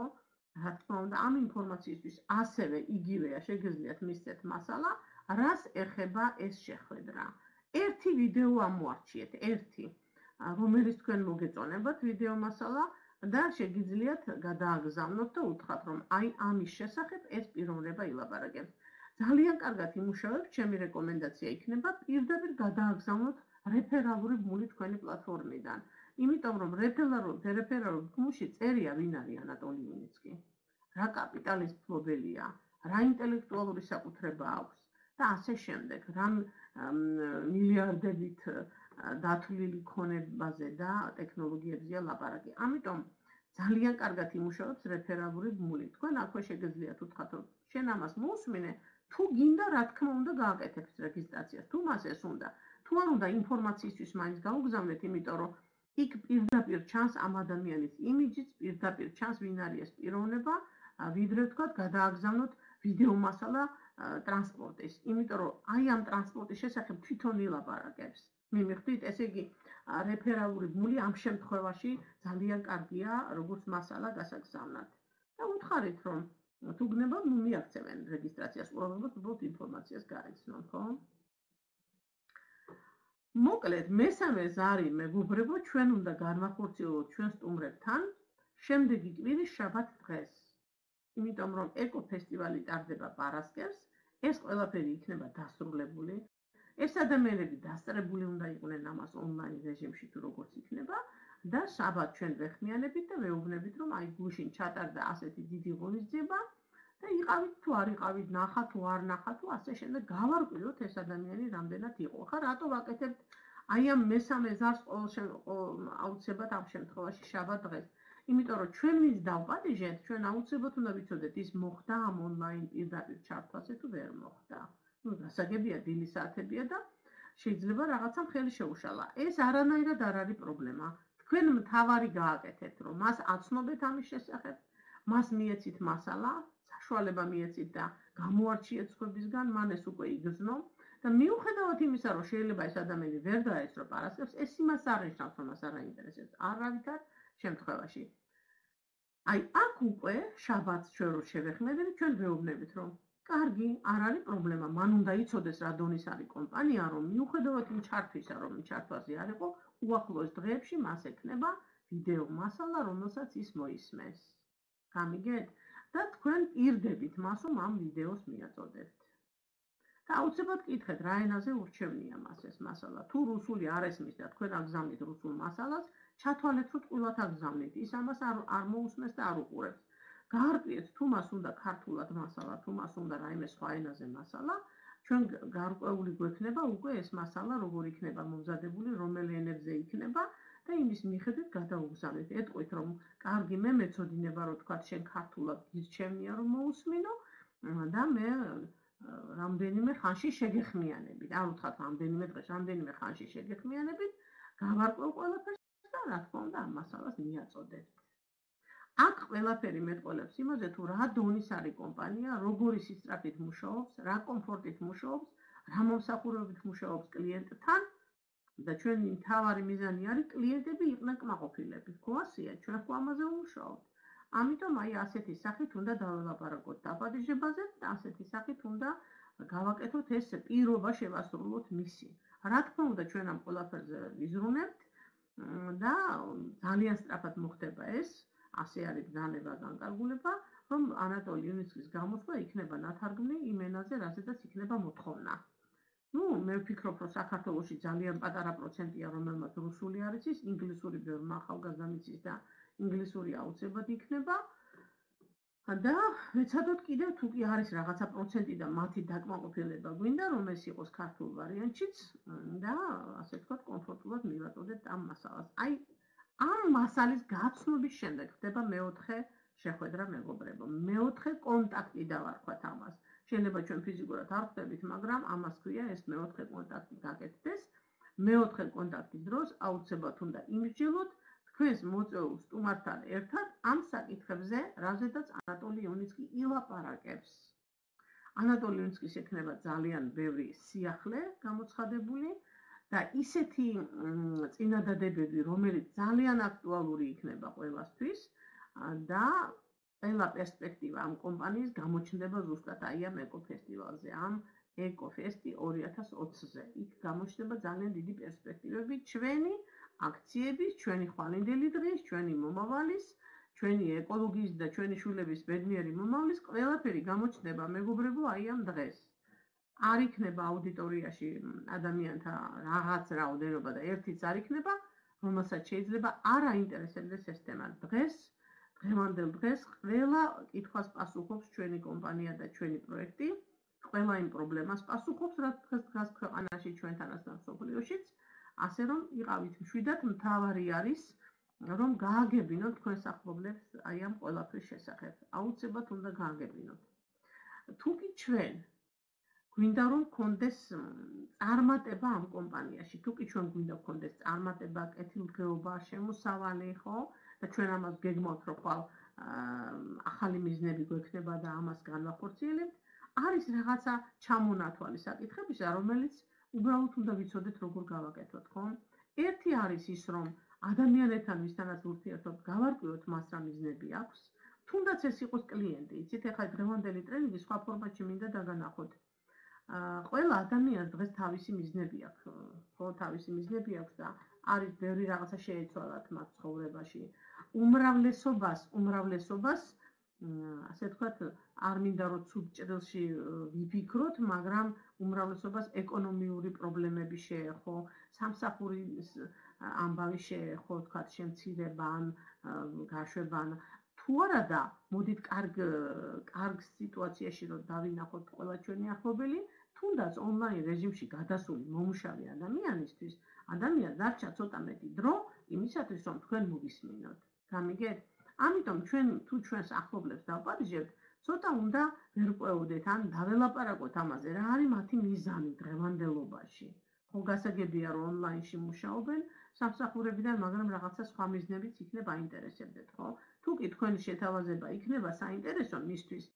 რა თქმა უნდა, ამ ინფორმაციისთვის ასევე იგივეა, შეგიძლიათ მისცეთ მასალა, რას ეხება ეს შეხვედრა. ერთი ვიდეო ამოარჩიეთ, ერთი. რომელიც თქვენ მოგეწონებათ ვიდეო მასალა, და შეგიძლიათ გადააგზავნოთ და უთხრათ, რომ აი ამის შესახებ ეს პიროვნება ილაპარაკებს. ძალიან კარგად იმუშავებს, ჩემი რეკომენდაცია იქნება პირდაპირ გადააგზავნოთ რეფერალური ბმული თქვენი პლატფორმიდან. იმიტომ რომ რეფერალურ რეფერალურ ბმულში წერია ვინ არის ანატოლი უნიცკი. რა კაპიტალის ფლობელია, რა ინტელექტუალური საკუთრება აქვს და ასე შემდეგ. რა მილიარდებით დათვლილი ქონებაზე და ტექნოლოგიებზეა ლაპარაკი. ამიტომ ძალიან კარგად იმუშავებს რეფერალური ბმული. თქვენ აქვე შეგიძლიათ უთხრათ, რომ შენ ამას მოусმინე, თუ გინდა რა თქმა უნდა გააკეთებს რეგისტრაციას, თუ მას ეს უნდა. თუ არ უნდა ინფორმაციისთვის მაინც გაუგზავნეთ, იმიტომ რომ იქ პირდაპირ ჩანს ამ ადამიანის იმიჯიც, პირდაპირ ჩანს ვინ არის ეს პიროვნება, ვიდრე თქვა გადააგზავნოთ ვიდეო მასალა ტრანსპორტის. იმიტომ რომ აი ამ ტრანსპორტის შესახებ თვითონ ილაპარაკებს. მიმიხდით, ესე იგი რეფერალური ბმული ამ შემთხვევაში ძალიან კარგია როგორც მასალა გასაგზავნად. და უთხარით რომ თუ გნება მიაქცევენ რეგისტრაციას, უბრალოდ უბრალოდ ინფორმაციას გაიცნონ, ხო? მოკლედ, მესამე ზარი მეგობრებო, ჩვენ უნდა განვახორციელოთ ჩვენ სტუმრებთან შემდეგი კვირის შაბათ დღეს. იმიტომ რომ ეკო ფესტივალი ტარდება პარასკევს, ეს ყველაფერი იქნება დასრულებული, ეს ადამიანები დასწრებული უნდა იყვნენ ამას ონლაინ რეჟიმში თუ როგორც იქნება და საბათ ჩვენ ვეხმიანებით და ვეუბნებით რომ აი გუშინ ჩატარდა ასეთი დიდი ღონისძიება და იყავით თუ არ იყავით ნახა თუ არ ნახა თუ ასე შემდეგ გავარკვიოთ ეს ადამიანი რამდენად იყო. ხა რატო ვაკეთებთ? აი ამ მესამე ზარს ყოველ აუცილებლად ამ შემთხვევაში შაბათ დღეს იმიტომ რომ ჩვენ ვის დავპატიჟეთ ჩვენ აუცილებლად უნდა ვიცოდეთ ის მოხდა ამ ონლაინ პირდაპირ ჩართვაზე თუ ვერ მოხდა ну, გასაგებია დილი საათებია და შეიძლება რაღაცა ხელი შეუშალა. ეს არანაირად არ არის პრობლემა. თქვენ მთავარი გააკეთეთ, რომ მას აცნობეთ ამის შესახებ, მას მიეცით მასალა, საშუალება მიეცით და გამოარჩიეთ სხვებისგან, მან ეს უკვე იგზნო და მიუხედავად იმისა, რომ შეიძლება ეს ადამიანი ვერ დაესწრო პარასკევს, ეს იმას არ ნიშნავს, რომ მას არ აინტერესებს. არავითარ შემთხვევაში. აი, აქ უკვე შაბათს ჩვენ რო შევეხმედებით, ჩვენ ვეუბნებით, რომ კარგი, არ არის პრობლემა. მან უნდა იცოდეს რა დონის არის კომპანია, რომ მიუხედავად იმ ჩართვისა, რომ ჩართვაზე არ იყო, უახლოეს დღეებში მას ეკნება ვიდეო მასალა, რომელსაც ის მოისმენს. გამიგეთ? და თქვენ პირდებით მას ამ ვიდეოს მიაწოდებთ. და აუცილებლად კითხეთ, რა ენაზე ურჩევნია მას ეს მასალა. თუ რუსული არ ესმის და თქვენ აგზავნით რუსულ მასალას, ჩათვალეთ რომ ტყუილად აგზავნით. ის ამას არ არ მოусმენს და არ უყურებს. გაარტყიეთ თუ მას უნდა ქართულად მასალა, თუ მას უნდა რაიმე სხვა ენაზე მასალა, ჩვენ გარკვეული გვექნება უკვე ეს მასალა როგორ იქნება მომზადებული, რომელ ენებზე იქნება და იმის მიხედვით გადაუგზავნეთ. ეტყვით რომ კარგი მე მეწოდინება რომ თქვა შენ ქართულად გირჩევნია რომ მოусმინო და მე რამდენიმე ხანში შეგეხმიანებით. არ ვთქვათ რამდენიმე დღეში, რამდენიმე ხანში შეგეხმიანებით, გავარკვევ ყველაფერს რა თქმა უნდა ამ მასალას მიაწოდებთ. აქ ყველაფერი მეტყოლებს იმაზე თუ რა დონის არის კომპანია, როგორი სისტრაფით მუშაობს, რა კომფორტით მუშაობს, რა მომსახურებით მუშაობს კლიენტთან და ჩვენი მთავარი მიზანი არის კლიენტები იყვნენ კმაყოფილები. ხო ასეა, ჩვენ ხო ამაზე ვმუშაობთ. ამიტომ აი ასეთი სახით უნდა დაველაპარაკოთ დაბადიჟებაზე და ასეთი სახით უნდა გავაკეთოთ ეს პირობა შევასრულოთ მისი. რა თქმა უნდა ჩვენ ამ ყველაფერზე ვიზრუნებთ და ძალიან სწრაფად მოხდება ეს. ასე არის ბრძანება განკარგულება, რომ ანატოლი იუნისკის გამოსვლა იქნება ნათარგმნი იმ ენაზე, რაზედაც იქნება მოთხოვნა. ну, მე ვფიქრობ, რომ საქართველოსი ძალიან პატარა პროცენტია, რომელმაც რუსული არის, ის ინგლისური ბევრი ახალგაზრდა მიცის და ინგლისური აუცილებლად იქნება. და მეცადოთ კიდევ თუ კი არის რაღაცა პროცენტი და მათი დაკმაყოფილება გვინდა, რომ ეს იყოს ქართულ ვარიანტშიც და ასე ვთქვათ, კომფორტულად მივაწოდეთ ამ მასალას. აი, ამ მასალის გაცნობის შემდეგ ხდება მეოთხე შეხვედრა მეგობრებო. მეოთხე კონტაქტი დავარქვათ ამას. შეიძლება ჩვენ ფიზიკურად არ ხვდებით, მაგრამ ამას ქვია ეს მეოთხე კონტაქტი გაკეთდეს. მეოთხე კონტაქტის დროს აუცილებლად უნდა იმსჯელოთ თქვენს მოწვეულ სტუმართან ერთად ამ საკითხებზე, რაზედაც ანატოლი იუნიცკი ილაპარაკებს. ანატოლი იუნიცკის ექნება ძალიან ბევრი სიახლე გამოცხადებული. და ისეთი წინადადებები, რომელიც ძალიან აქტუალური იქნება ყველასთვის და ყველა პერსპექტივა ამ კომპანიის გამოჩნდება ზუსტად აი ამ ეკო ფესტივალზე, ამ ეკო ფესტი 2020-ზე. იქ გამოჩნდება ძალიან დიდი პერსპექტივები ჩვენი აქციების, ჩვენი ხვალინდელი დღის, ჩვენი მომავალის, ჩვენი ეკოლოგიის და ჩვენი შულების ბედნიერი მომავლის ყველაფერი გამოჩნდება მეგობრებო აი ამ დღეს. არ იქნება აუდიტორიაში ადამიანთა რაღაც რაოდენობა და ერთიც არ იქნება, რომელსაც შეიძლება არ აინტერესებდეს ეს თემა. დღეს დღევანდელ დღეს ყველა კითხვას პასუხობს ჩვენი კომპანია და ჩვენი პროექტი. ყველა იმ პრობლემას პასუხობს, რაც დღეს დგას ქვეყანაში ჩვენთანაც და სოფლიოშიც. ასე რომ იყავით მშვიდად, მთავარი არის რომ გააგებინოთ თქვენ სახლობლებს აი ამ ყველაფრის შესახებ. აუცილებლად უნდა გააგებინოთ. თუ კი ჩვენ გვინდა რომ კონდეს წარმატება ამ კომპანიაში, თუ კი ჩვენ გვინდა კონდეს წარმატება, კეთილდღეობა, შემოსავალი, ხო? და ჩვენ ამას გეგმავთ, რომ ხვალ ახალი მიზნები გვექნება და ამას განვახორციელებთ, არის რაღაცა ჩამონათვალი საკითხებისა, რომელიც უბრალოდ უნდა ვიცოდეთ როგორ გავაკეთოთ, ხო? ერთი არის ის, რომ ადამიანებთან ვისთანაც ურთიერთობ, გავარკვიოთ მას რა მიზნები აქვს. თუნდაც ეს იყოს კლიენტი, იცით, ახლა დღევანდელი ტრენინგი სხვა ფორმატში მინდა დაგანახოთ. აა ყველა ადამიანს დღეს თავისი მიზნები აქვს, ხო, თავისი მიზნები აქვს და არის ბევრი რაღაცა შეეცვალათ მათ ცხოვრებაში. უმრავლესობას, უმრავლესობას ასე ვთქვათ, არ მინდა რომ ცუდ ჭრილში ვიფიქროთ, მაგრამ უმრავლესობას ეკონომიური პრობლემები შეეხო, სამსახურის ამბავი შეეხო, ვთქვათ, შემცირება ან გაშვება ან თუ არა და მოდით კარგ კარგ სიტუაციაში რომ დავინახოთ ყველა ჩვენი ახლობელი, თუნდაც ონლაინ რეჟიმში გადასული მომუშავე ადამიანისთვის, ადამიანს დარჩა ცოტა მეტი დრო იმისათვის, რომ თქვენ მოგისმინოთ. გამიგეთ? ამიტომ ჩვენ თუ ჩვენს ახლობლებს დავპატიჟებთ, ცოტა უნდა ვერყვეოდეთ ან დაველაპარაკოთ ამაზე, რა არის მათი მიზანი დღევანდელობაში. ხო გასაგებია რომ ონლაინში მუშაობენ სამსახურებიდან, მაგრამ რაღაცა სხვა მიზნებიც იქნება აინტერესებდეთ, ხო? თუ კი თქვენი შეთავაზება იქნება საინტერესო მისთვის,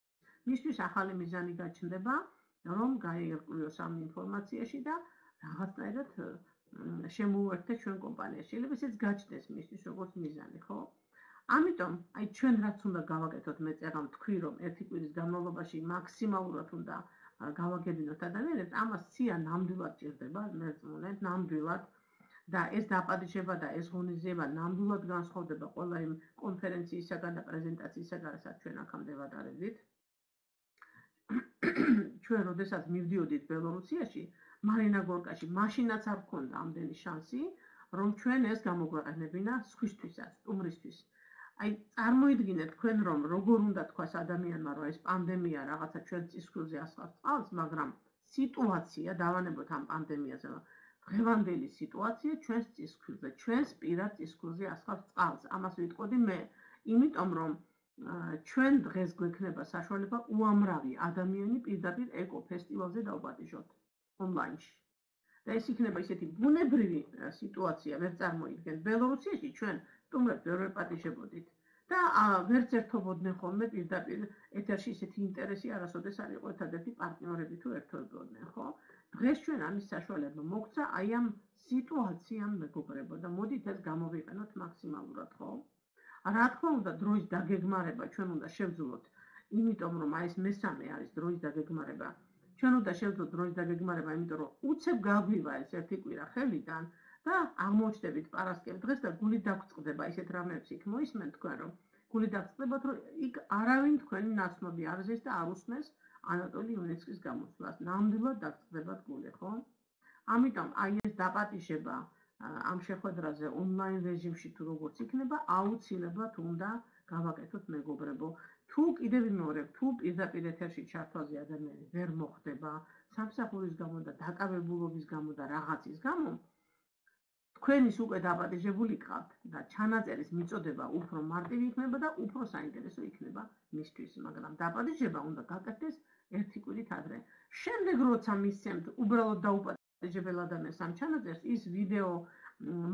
მისთვის ახალი მიზანი გაჩნდება, რომ გაიერთოს ამ ინფორმაციაში და რაღაცნაირად შემოუერთდეთ ჩვენ კომპანიაში. შეიძლება ისიც გაჩნდეს მისთვის როგორც მიზანი, ხო? ამიტომ აი ჩვენ რაც უნდა გავაკეთოთ მე წერამ თქვი რომ ერთი კვირის განმავლობაში მაქსიმალურად უნდა გავაგებინოთ ადამიანებს ამას ცია ნამდვილად ჭირდება მე წმუნეთ ნამდვილად. და ეს დაპატიჟება და ეს ღონისძიება ნამდვილად განსხვავდება ყველა იმ კონფერენციისაგან და პრეზენტაციისაგან რასაც ჩვენ აქამდე ვატარებდით. ჩვენ როდესაც მივდიოდით ბელორუსიაში მარინა გორკაში მაშინაც არ გქონდა ამდენი შანსი რომ ჩვენ ეს გამოგვეყენებინა სხვისთვისაც სტუმრისთვის აი წარმოიდგინეთ თქვენ რომ როგორ უნდა თქვას ადამიანმა რომ ეს პანდემია რაღაცა ჩვენ წისქვილზე ასხავს წყალს მაგრამ სიტუაცია დავანებოთ ამ პანდემიაზე დღევანდელი სიტუაცია ჩვენს წისქვილზე ჩვენს პირად წისქვილზე ასხავს წყალს. ამას ვიტყოდი მე. იმიტომ რომ ჩვენ დღეს გვექნება საშუალება უამრავი ადამიანი პირდაპირ ეკო ფესტივალზე დავპატიჟოთ ონლაინში. და ეს იქნება ისეთი ბუნებრივი სიტუაცია ვერ წარმოიდგენთ ბელორუსიაში ჩვენ სტუმრებს ვერ ვეპატიჟებოდით და ვერც ერთობოდნენ ხოლმე პირდაპირ ეთერში ისეთი ინტერესი არასოდეს არ იყო ერთადერთი პარტნიორები თუ ერთობოდნენ ხო? დღეს ჩვენ ამის საშუალება მოგცა აი ამ სიტუაციამ მეგობრებო და მოდით ეს გამოვიყენოთ მაქსიმალურად ხო? რა თქმა უნდა დროის დაგეგმარება ჩვენ უნდა შევძლოთ იმიტომ რომ აი ეს მესამე არის დროის დაგეგმარება. ჩვენ უნდა შევძლოთ დროის დაგეგმარება იმიტომ რომ უცებ გაგვივა ეს ერთი კვირა ხელიდან და აღმოჩნდებით პარასკევ დღეს და გული დაგწყდება. ისეთ რამებს იქ მოისმენ თქვენ რომ გული დაგწყდებათ რომ იქ არავინ თქვენი ნაცნობი არ ზეს და არ უსმენს ანატოლი იუნესკის გამოსვლას ნამდვილად დაგწყდებათ გული ხო? ამიტომ აი ეს დაპატიშება ამ შეხვედრაზე ონლაინ რეჟიმში თუ როგორც იქნება აუცილებლად უნდა გავაკეთოთ მეგობრებო. თუ კიდევ მეორე თუ პირდაპირ ეთერში ჩართვაზე ადამიანი ვერ მოხდება სამსახურის გამო და დაკავებულობის გამო და რაღაცის გამო თქვენის უკვე დაპატიჟებული ყავთ და ჩანაწერის მიწოდება უფრო მარტივი იქნება და უფრო საინტერესო იქნება მისთვის, მაგრამ დაპატიჟება უნდა გაკეთდეს ერთი კვირით ადრე. შემდეგ როცა მისცემთ უბრალოდ დაუპატიჟებელ ადამიანს ამ ჩანაწერს, ის ვიდეო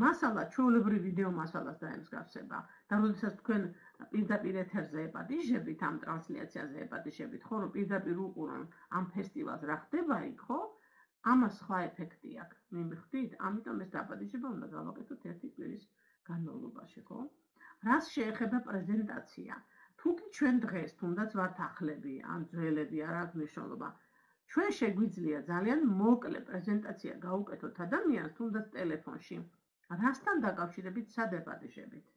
მასალა, ჩვეულებრივი ვიდეო მასალას დაემსგავსება. და როდესაც თქვენ პირდაპირ ეთერზე ეპატიჟებით ამ ტრანსლაციაზე ეპატიჟებით, ხო, რომ პირდაპირ უყურონ ამ ფესტივალს რა ხდება იქ, ხო? ამას სხვა ეფექტი აქვს. მიმხვდით? ამიტომ ეს დაპატიჟება უნდა გავაკეთოთ ერთი კვირის განმავლობაში, ხო? რას შეეხება პრეზენტაცია? თუ კი ჩვენ დღეს თუნდაც ვართ ახლები, ან ძველები, არ აქვს მნიშვნელობა. ჩვენ შეგვიძლია ძალიან მოკლე პრეზენტაცია გავუკეთოთ ადამიანს თუნდაც ტელეფონში. რასთან დაკავშირებით სადებატიშებით?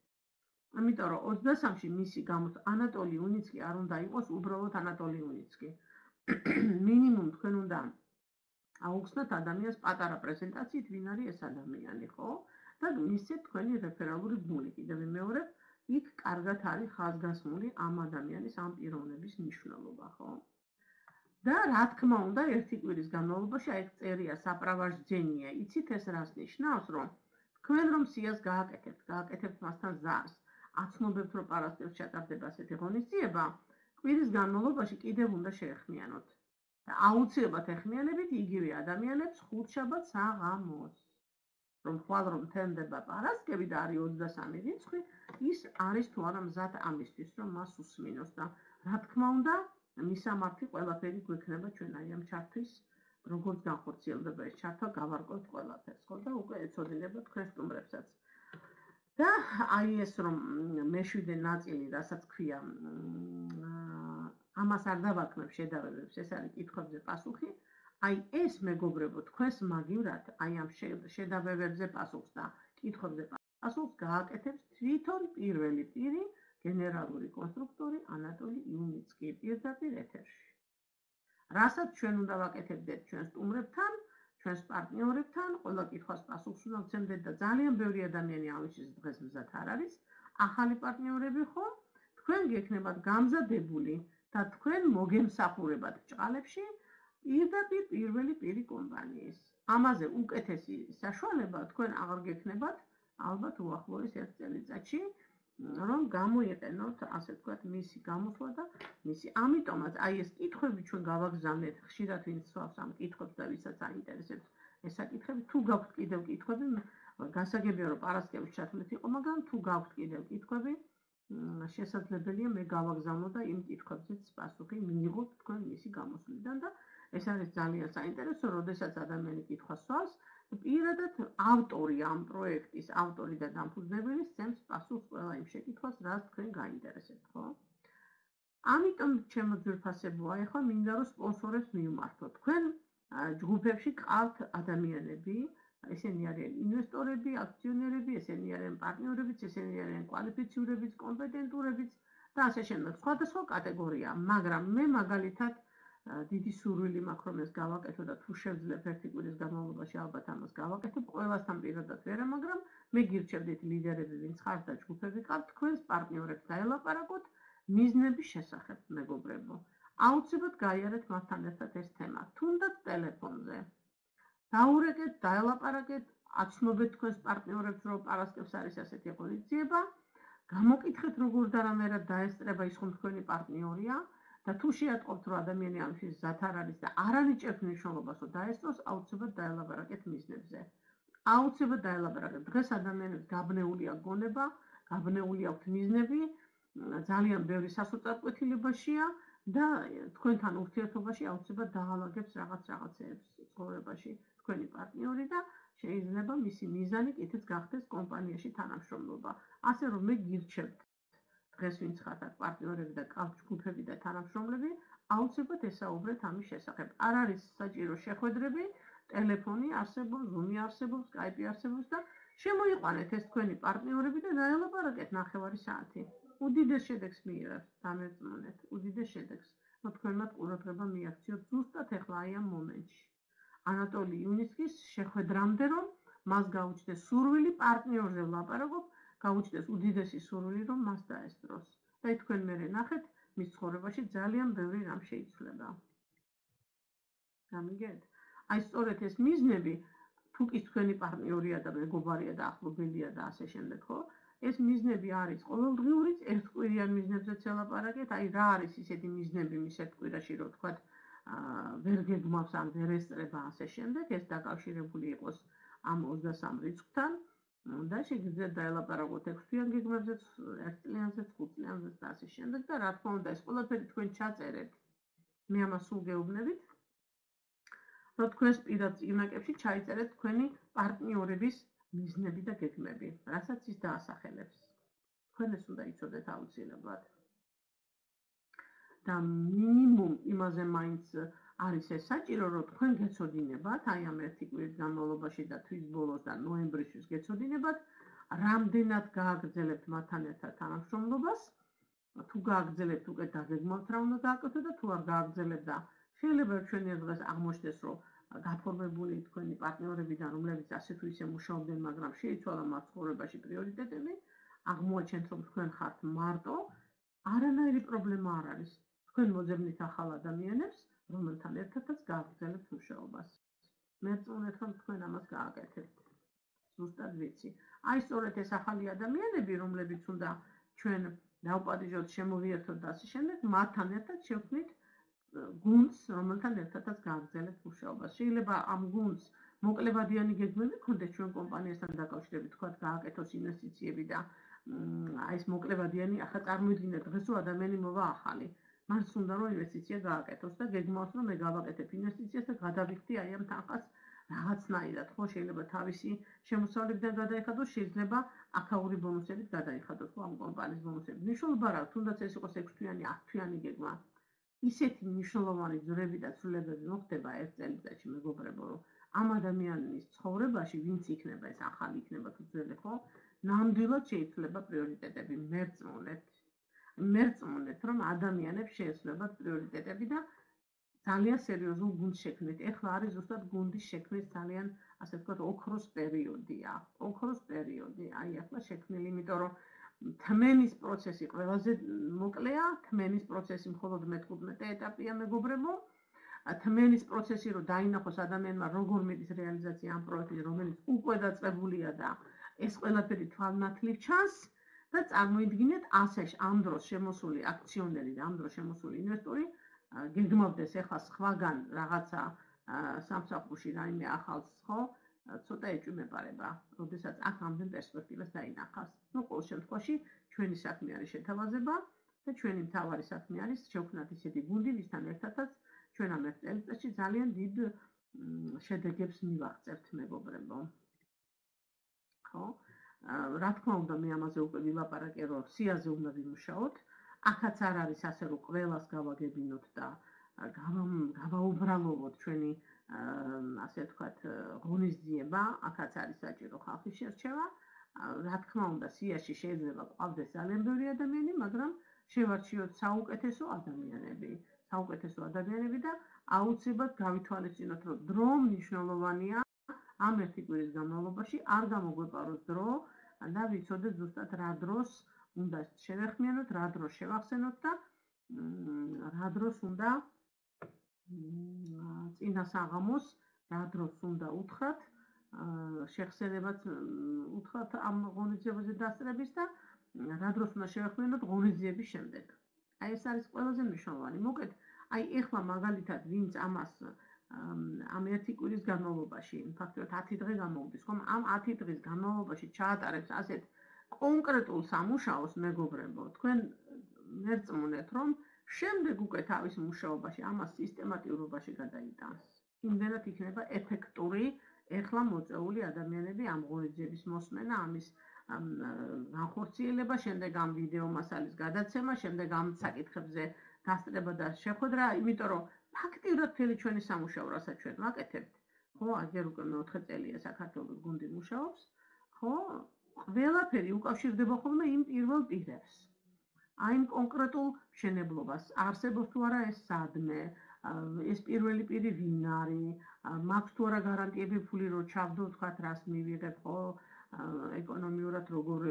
ამიტომ რომ 23-ში მისი გამოს ანატოლი უნიცკი არ უნდა იყოს უბრალოდ ანატოლი უნიცკი. მინიმუმ თქვენ უნდა აუხსნათ ადამიანს პატარა პრეზენტაციით, ვინ არის ეს ადამიანი, ხო? და მისი თქვენი რეფერალური ბული, კიდევ ვიმეორებ, იქ კარგად არის ხაზგასმული ამ ადამიანის ამ პიროვნების მნიშვნელობა, ხო? და რა თქმა უნდა, ერთი კვირის განმავლობაში აი წერია საправაჟდენია. იცით ეს რას ნიშნავს, რომ თქვენ რომ სიას გააკეთებთ, გააკეთებთ მასთან ზარს, აცნობებთ, რომ პარასტევს ჩატარდება ასეთი ღონისძიება, კვირის განმავლობაში კიდევ უნდა შეეხმიანოთ აუცილებლად ეხმიანებით იგივე ადამიანებს ხუთშაბათ საღამოს. რომ ხვალ რომ თენდება პარასკევი და არის 23 რიცხვი, ის არის თუ არა მზად ამისთვის, რომ მას უსმინოს და რა თქმა უნდა, მისამართი ყველაფერი გვექნება ჩვენ აი ამ ჩართვის როგორც განხორციელდება ეს ჩართვა გავარკვევთ ყველაფერს, ხო და უკვე ეცოდინება თქვენ სტუმრებსაც. და აი ეს რომ მეშვიდე ნაწილი, რასაც ქვია, ამას არ დავაქმებ შედარებებს, ეს არის კითხვებზე პასუხი. აი ეს მეგობრებო, თქვენს მაგივრად, აი ამ შედარებებზე პასუხს და კითხვებზე პასუხს გააკეთებს თვითონ პირველი პირი, გენერალური კონსტრუქტორი ანატოლი იუნიცკი პირდაპირ ეთერში. რასაც ჩვენ უნდა ვაკეთებდეთ ჩვენ სტუმრებთან, ჩვენს პარტნიორებთან, ყველა კითხვას პასუხს უნდა ვცემდეთ და ძალიან ბევრი ადამიანი ამისთვის დღეს მზად არ არის. ახალი პარტნიორები ხო? თქვენ გექნებათ გამზადებული და თქვენ მოგემსახურებათ ჭყალებში პირდაპირ პირველი პირი კომპანიის. ამაზე უკეთესი საშუალება თქვენ აღარ გექნებათ ალბათ უახლოეს ერთ წელიწადში. რომ გამოიყენოთ ასე ვთქვათ მისი გამოსვლა და მისი ამიტომაც აი ეს კითხვები ჩვენ გავაგზავნეთ ხშირად ვინც სვავს ამ კითხვებს და ვისაც აინტერესებს ეს საკითხები თუ გაქვთ კიდევ კითხვები გასაგებია რომ პარასკევის ჩათვლით იყო მაგრამ თუ გაქვთ კიდევ კითხვები შესაძლებელია მე გავაგზავნო და იმ კითხვებზეც პასუხი მიიღოთ თქვენ მისი გამოსვლიდან და ეს არის ძალიან საინტერესო როდესაც ადამიანი კითხვას სვავს პირადად ავტორი ამ პროექტის, ავტორი და დამფუძნებელი სცემს პასუხს ყველა იმ შეკითხვას, რაც თქვენ გაინტერესებთ, ხო? ამიტომ ჩემო ძვირფასებოა, ეხლა მინდა რომ სპონსორებს მივმართო. თქვენ ჯგუფებში ყავთ ადამიანები, ესენი არიან ინვესტორები, აქციონერები, ესენი არიან პარტნიორები, ესენი არიან კვალიფიციურები, კომპეტენტურები და ასე შემდეგ. სხვადასხვა კატეგორია, მაგრამ მე მაგალითად დიდი სურვილი მაქვს რომ ეს გავაკეთო და თუ შევძლებ ერთი კვირის განმავლობაში ალბათ ამას გავაკეთებ ყველასთან პირადად ვერა მაგრამ მე გირჩევდით ლიდერები ვინც ხართ და ჯგუფები ხართ თქვენს პარტნიორებს დაელაპარაკოთ მიზნების შესახებ მეგობრებო. აუცილებლად გაიარეთ მასთან ერთად ეს თემა. თუნდაც ტელეფონზე დაურეკეთ დაელაპარაკეთ აცნობეთ თქვენს პარტნიორებს რომ პარასკევს არის ასეთი ღონისძიება გამოკითხეთ როგორ და რამერად დაესწრება ის ხომ თქვენი პარტნიორია და თუ შეატყობთ რომ ადამიანი ამის ზათ არ არის და არ ანიჭებს მნიშვნელობას რომ დაესწროს აუცილებლად დაელაპარაკეთ მიზნებზე. აუცილებლად დაელაპარაკეთ. დღეს ადამიანებს გაბნეული აქვს გონება გაბნეული აქვს მიზნები ძალიან ბევრი სასოწარკვეთილებაშია და თქვენთან ურთიერთობაში აუცილებლად დაალაგებს რაღაც რაღაცეებს ცხოვრებაში თქვენი პარტნიორი და შეიძლება მისი მიზანი კიდეც გახდეს კომპანიაში თანამშრომლობა ასე რომ მე გირჩევთ დღეს ვინც ხართ პარტნიორები და კავშირები და თანამშრომლები, აუცილებლად ესაუბრეთ ამის შესახებ. არ არის საჭირო შეხვედრები, ტელეფონი არსებობს, Zoom-ი არსებობს, Skype-ი არსებობს და შემოიყვანეთ ეს თქვენი პარტნიორები და დაელაპარაკეთ ნახევარი საათი. უდიდეს შედეგს მიიღებთ, დამერწმუნეთ, უდიდეს შედეგს. თქვენმა ყურადღება მიაქციოთ ზუსტად ახლა აი ამ მომენტში. ანატოლი იუნისკის შეხვედრამდე რომ მას გაუჩნდეს სურვილი პარტნიორზე ვლაპარაკობ, გაუჩნდეს უდიდესი სურვილი რომ მას დაესწროს. და თქვენ მე ნახეთ მის ცხოვრებაში ძალიან ბევრი რამ შეიცვლება გამიგეთ? აი სწორედ ეს მიზნები თუ კი თქვენი პარტნიორია და მეგობარია და ახლობელია და ასე შემდეგ ხო? ეს მიზნები არის ყოველდღიური ერთკვირიან მიზნებზეც ელაპარაკეთ. აი რა არის ისეთი მიზნები მის ერთკვირაში რომ თქვა ვერ გეგმავს ან ვერ ესწრება ასე შემდეგ ეს დაკავშირებული იყოს ამ 23 რიცხვთან და შეგიძლიათ დაელაპარაკოთ 6 თვიან გეგმებზეც, 1 წლიანზეც, 5 წლიანზეც და ასე შემდეგ და რა თქმა უნდა ეს ყველაფერი თქვენ ჩაწერეთ. მე ამას სულ გეუბნებით. რომ თქვენს პირად წიგნაკებში ჩაიწერეთ თქვენი პარტნიორების მიზნები და გეგმები, რასაც ის დაასახელებს. თქვენ ეს უნდა იცოდეთ აუცილებლად. და მინიმუმ იმაზე მაინც არის ეს საჭირო, რომ თქვენ გეცოდინებათ აი ამ ერთი კვირის განმავლობაში და თვის ბოლოს და ნოემბრისთვის გეცოდინებათ, რამდენად გააგრძელებთ მათთან ერთად თანამშრომლობას, თუ გააგრძელებთ უკვე დაგეგმოთ რა უნდა გააკეთო და თუ არ გააგრძელებთ და შეიძლება ჩვენი დღეს აღმოჩნდეს, რომ გაფორმებული თქვენი პარტნიორებიდან, რომლებიც ასე თუ ისე მუშაობდნენ, მაგრამ შეიცვალა მათ ცხოვრებაში პრიორიტეტები, აღმოაჩენთ, რომ თქვენ ხართ მარტო, არანაირი პრობლემა არ არის. თქვენ მოძებნით ახალ ადამიანებს, რომელთან ერთადაც გააგრძელებთ მუშაობას. მე წუნეთ რომ თქვენ ამას გააკეთებთ. ზუსტად ვიცი. აი სწორედ ეს ახალი ადამიანები, რომლებიც უნდა ჩვენ დავპატიჟოთ, შემოვიერთოთ და ასე შემდეგ, მათთან ერთად შევქმნით გუნდს, რომელთან ერთადაც გააგრძელებთ მუშაობას. შეიძლება ამ გუნდს მოკლებადიანი გეგმები გქონდეს ჩვენ კომპანიასთან დაკავშირებით, თქვა გააკეთოს ინვესტიციები და აი ეს მოკლებადიანი ახლა წარმოიდგინეთ დღეს რომ ადამიანი მოვა ახალი. მას უნდა რომ ინვესტიცია გააკეთოს და გეგმავს რომ მე გავაკეთებ ინვესტიციას და გადავიქცი აი ამ თანხას რაღაცნაირად. ხო შეიძლება თავისი შემოსავლებიდან გადაიხადოს შეიძლება აკაური ბონუსებით გადაიხადოს ხო ამ კომპანიის ბონუსები მნიშვნელობა რა თუნდაც ეს იყოს 6 თვიანი 10 თვიანი გეგმა. ისეთი მნიშვნელოვანი ძრები და ცვლილებები მოხდება ერთ წელიწადში მეგობრებო რომ ამ ადამიანის ცხოვრებაში ვინც იქნება ეს ახალი იქნება თუ ძველი ხო? ნამდვილად შეიძლება პრიორიტეტები მერწმუნეთ მერწმუნეთ, რომ ადამიანებს შეეცვლებათ პრიორიტეტები და ძალიან სერიოზულ გუნდს შექმნით. ეხლა არის ზუსტად გუნდის შექმნის ძალიან, ასე ვთქვათ, ოქროს პერიოდია. ოქროს პერიოდი. აი ახლა შექმნილი, იმიტომ რომ თმენის პროცესი ყველაზე მოკლეა, თმენის პროცესი მხოლოდ მე-15 ეტაპია მეგობრებო. თმენის პროცესი რომ დაინახოს ადამიანმა როგორ მიდის რეალიზაცია ამ პროექტის, რომელიც უკვე დაწყებულია და ეს ყველაფერი თვალნათლივ ჩანს, და წარმოიდგინეთ ასე ამ დროს შემოსული აქციონერი და ამ დროს შემოსული ინვესტორი გეგმავდეს ახლა სხვაგან რაღაცა სამსახურში რაიმე ახალს ხო ცოტა ეჭვმეპარება, როდესაც აქ ამდენ პერსპექტივას დაინახავს. ну, ყოველ შემთხვევაში, ჩვენი საქმე არის შეთავაზება და ჩვენი მთავარი საქმე არის შევქმნათ ისეთი გუნდი, ვისთან ერთადაც ჩვენ ამ ერთ წელიწადში ძალიან დიდ შედეგებს მივაღწევთ, მეგობრებო. ხო? რა თქმა უნდა მე ამაზე უკვე ვილაპარაკე რომ სიაზე უნდა ვიმუშაოთ. ახაც არ არის ასე რომ ყველას გავაგებინოთ და გავაუბრალოვოთ ჩვენი ასე ვთქვათ ღონისძიება. ახაც არის საჭირო ხალხის შერჩევა. რა თქმა უნდა სიაში შეიძლება ყავდეს ძალიან ბევრი ადამიანი მაგრამ შევარჩიოთ საუკეთესო ადამიანები. საუკეთესო ადამიანები და აუცილებლად გავითვალისწინოთ რომ დრო მნიშვნელოვანია ამ ერთი კვირის განმავლობაში არ გამოგვეპაროს დრო და ვიცოდეთ ზუსტად რა დროს უნდა შევეხმიანოთ, რა დროს შევახსენოთ და რა დროს უნდა წინა საღამოს რა დროს უნდა უთხრათ შეხსენებათ უთხრათ ამ ღონისძიებაზე დასწრების და რა დროს უნდა შევეხმიანოთ ღონისძიების შემდეგ. აი ეს არის ყველაზე მნიშვნელოვანი. მოკეთ, აი ეხლა მაგალითად ვინც ამას ამ ერთი კვირის განმავლობაში, ფაქტობრივად 10 დღე გამოვდის, ხომ? ამ 10 დღის განმავლობაში ჩაატარებს ასეთ კონკრეტულ სამუშაოს მეგობრებო, თქვენ მერწმუნეთ, რომ შემდეგ უკვე თავის მუშაობაში ამას სისტემატიურობაში გადაიტანს. იმდენად იქნება ეფექტური ეხლა მოწეული ადამიანები ამ ღონისძიების მოსმენა, ამის განხორციელება, შემდეგ ამ ვიდეო მასალის გადაცემა, შემდეგ ამ საკითხებზე დასწრება და შეხვედრა, იმიტომ რომ ფაქტიურად მთელი ჩვენი სამუშაო, რასაც ჩვენ ვაკეთებთ, ხო, აგერ უკვე მე-4 წელია საქართველოს გუნდი მუშაობს, ხო? ყველაფერი უკავშირდება ხოლმე იმ პირველ პირებს. აი იმ კონკრეტულ შენებლობას, არსებობს თუ არა ეს სადმე, ეს პირველი პირი ვინ არის, მაქვს თუ არა გარანტიები ფული რო ჩავდო, თქვა რას მივიღებ, ხო? ეკონომიურად როგორ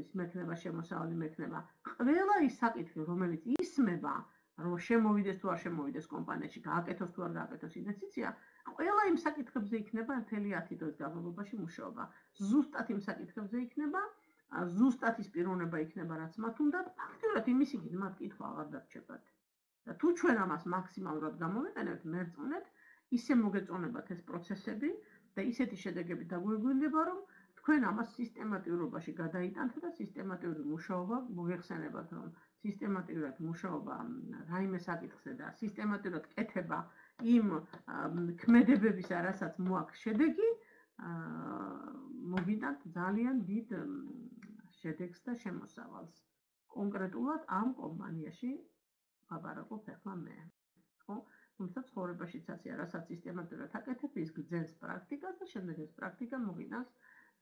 ის მექნება შემოსავალი მექნება. ყველა ის საკითხი, რომელიც ისმება, რომ შემოვიდეს თუ არ შემოვიდეს კომპანიაში, გააკეთოს თუ არ გააკეთოს ინვესტიცია, ყველა იმ საკითხებზე იქნება მთელი 10 დღის განმავლობაში მუშაობა. ზუსტად იმ საკითხებზე იქნება, ზუსტად ის პიროვნება იქნება, რაც მათ უნდა, ფაქტობრივად იმის იქით მათ კითხვა აღარ დარჩებათ. და თუ ჩვენ ამას მაქსიმალურად გამოვიყენებთ, მერწმუნეთ, ისე მოგეწონებათ ეს პროცესები და ისეთი შედეგები დაგვეგვინდება, რომ თქვენ ამას სისტემატიურობაში გადაიტანთ და სისტემატიური მუშაობა მოიხსენებათ, რომ სისტემატურად მუშაობა რაიმე საკითხზე და სისტემატურად კეთება იმ ქმედებების რასაც მოაქვს შედეგი მოგიტანთ ძალიან დიდ შედეგს და შემოსავალს კონკრეტულად ამ კომპანიაში აბარაკო ფეხლა მე ხო თუმცა ცხოვრებაშიც ასე, რასაც სისტემატურად აკეთებ, ის გძენს პრაქტიკას და შემდეგ ეს პრაქტიკა მოგინავს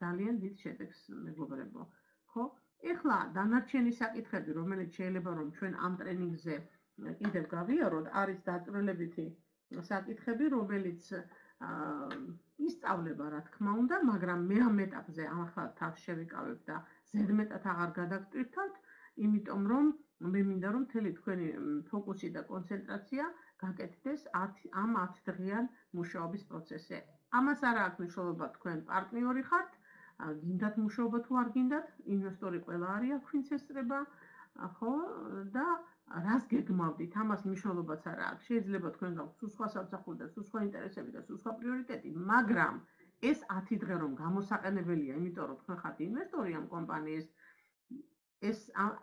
ძალიან დიდ შედეგს მეგობრებო. ხო? ეხლა დანარჩენი საკითხები, რომელიც შეიძლება რომ ჩვენ ამ ტრენინგზე კიდევ გავიაროთ, არის დაწვრილებითი საკითხები, რომელიც ისწავლება რა თქმა უნდა, მაგრამ მე ამ ეტაპზე ახლა თავს შევიკავებ და ზედმეტად აღარ გადაგტვირთავთ, იმიტომ რომ მე მინდა რომ მთელი თქვენი ფოკუსი და კონცენტრაცია გაკეთდეს 10 ამ 10 დღიან მუშაობის პროცესზე. ამას არ აქვს მნიშვნელობა თქვენ პარტნიორი ხართ, გინდათ მუშაობა თუ არ გინდათ, ინვესტორი ყველა არის აქ ვინც ესწრება, ხო? და რას გეგმავდით? ამას მნიშვნელობაც არ აქვს. შეიძლება თქვენ გაქვთ სულ სხვა სამსახური და სულ სხვა ინტერესები და სულ სხვა პრიორიტეტი, მაგრამ ეს 10 დღე რომ გამოსაყენებელია, იმიტომ რომ თქვენ ხართ ინვესტორი ამ კომპანიის ეს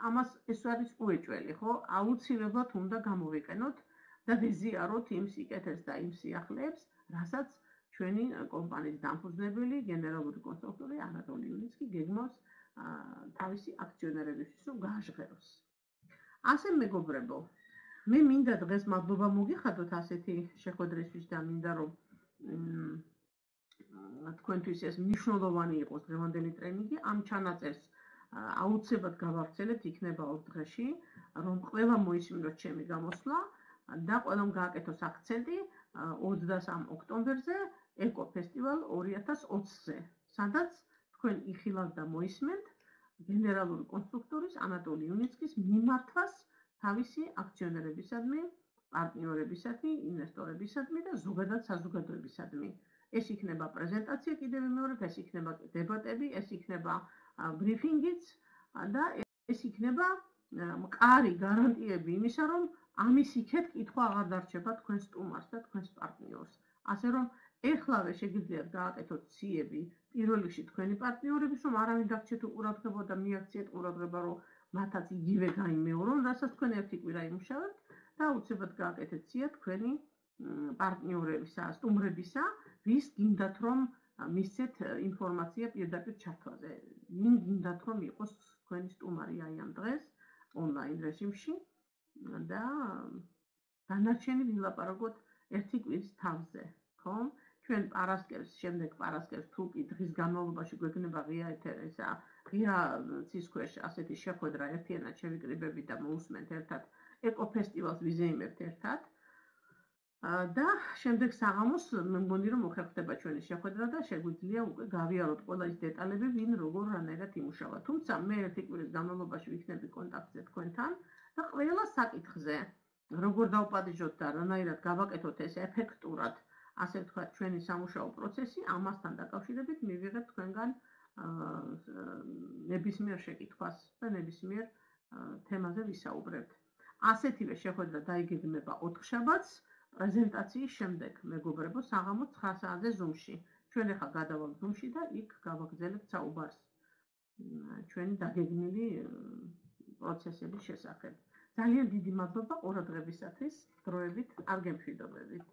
ამას ეს არის უეჭველი, ხო? აუცილებლად უნდა გამოვიყენოთ და ვიზიაროთ იმ სიკეთეს და იმ სიახლეებს, რასაც ჩვენი კომპანიის დამფუძნებელი გენერალური კონსტრუქტორი ანატოლი იუნიცკი გეგმავს თავისი აქციონერებისთვის, რომ გააჟღეროს. ასე მეგობრებო, მე მინდა დღეს მადლობა მოგიხადოთ ასეთი შეხვედრისთვის და მინდა რომ თქვენთვის ეს მნიშვნელოვანი იყოს დღევანდელი ტრენინგი ამ ჩანაწერს აუცილებლად გავავრცელებთ იქნება ორ დღეში, რომ ყველა მოისმინოს ჩემი გამოსვლა და ყველამ გააკეთოს აქცენტი 23 ოქტომბერზე ეკო ფესტივალ 2020-ზე, სადაც თქვენ იხილავთ და მოისმენთ გენერალური კონსტრუქტორის ანატოლი იუნიცკის მიმართვას თავისი აქციონერებისადმი, პარტნიორებისადმი, ინვესტორებისადმი და ზოგადად საზოგადოებისადმი. ეს იქნება პრეზენტაცია კიდევ მეორე, ეს იქნება დებატები, ეს იქნება ბრიფინგიც და ეს იქნება მყარი გარანტიები იმისა, რომ ამის იქეთ კითხვა აღარ დარჩება თქვენ სტუმარს და თქვენს პარტნიორს. ასე რომ ეხლავე შეგიძლიათ გააკეთოთ ციები პირველ რიგში თქვენი პარტნიორების, რომ არავინ დარჩეთ უყურადღება და მიაქციეთ ყურადღება, რომ მათაც იგივე გამეორონ, რასაც თქვენ ერთი კვირა იმუშავებთ და უცებად გააკეთეთ ცია თქვენი პარტნიორებისა, სტუმრებისა, ვის გინდათ რომ მისცეთ ინფორმაცია პირდაპირ ჩართვაზე. ვინ გინდათ რომ იყოს თქვენი სტუმარი აი ამ დღეს ონლაინ რეჟიმში და დანარჩენი ვილაპარაკოთ ერთი კვირის თავზე, ხო? ჩვენ პარასკევს, შემდეგ პარასკევს თუ კი დღის განმავლობაში გვექნება ღია ეთერისა, ღია ცისქვეშ ასეთი შეხვედრა ერთიანად შევიკრიბებით და მოусმენთ ერთად ეკო ფესტივალს ვიზეიმებთ ერთად. და შემდეგ საღამოს მე მგონი რომ მოხერხდება ჩვენი შეხვედრა და შეგვიძლია უკვე გავიაროთ ყველა ის დეტალები ვინ როგორ რანაირად იმუშავა. თუმცა მე ერთი კვირის განმავლობაში ვიქნები კონტაქტზე თქვენთან და ყველა საკითხზე როგორ დავპატიჟოთ და რანაირად გავაკეთოთ ეს ეფექტურად, ასე ვთქვათ, ჩვენი სამუშაო პროცესი, ამასთან დაკავშირებით მივიღეთ თქვენგან ნებისმიერ შეკითხვას და ნებისმიერ თემაზე ვისაუბრებთ. ასეთივე შეხვედრა დაიგეგმება 4 შაბათს. პრეზენტაციის შემდეგ მეგობრებო საღამო 9 საათზე Zoom-ში. ჩვენ ახლა გადავალ Zoom-ში და იქ გავაგზავნებთ საუბარს ჩვენი დაგეგმილი პროცესების შესახებ. ძალიან დიდი მადლობა ყურადღებისათვის. დროებით არ გემშვიდობებით.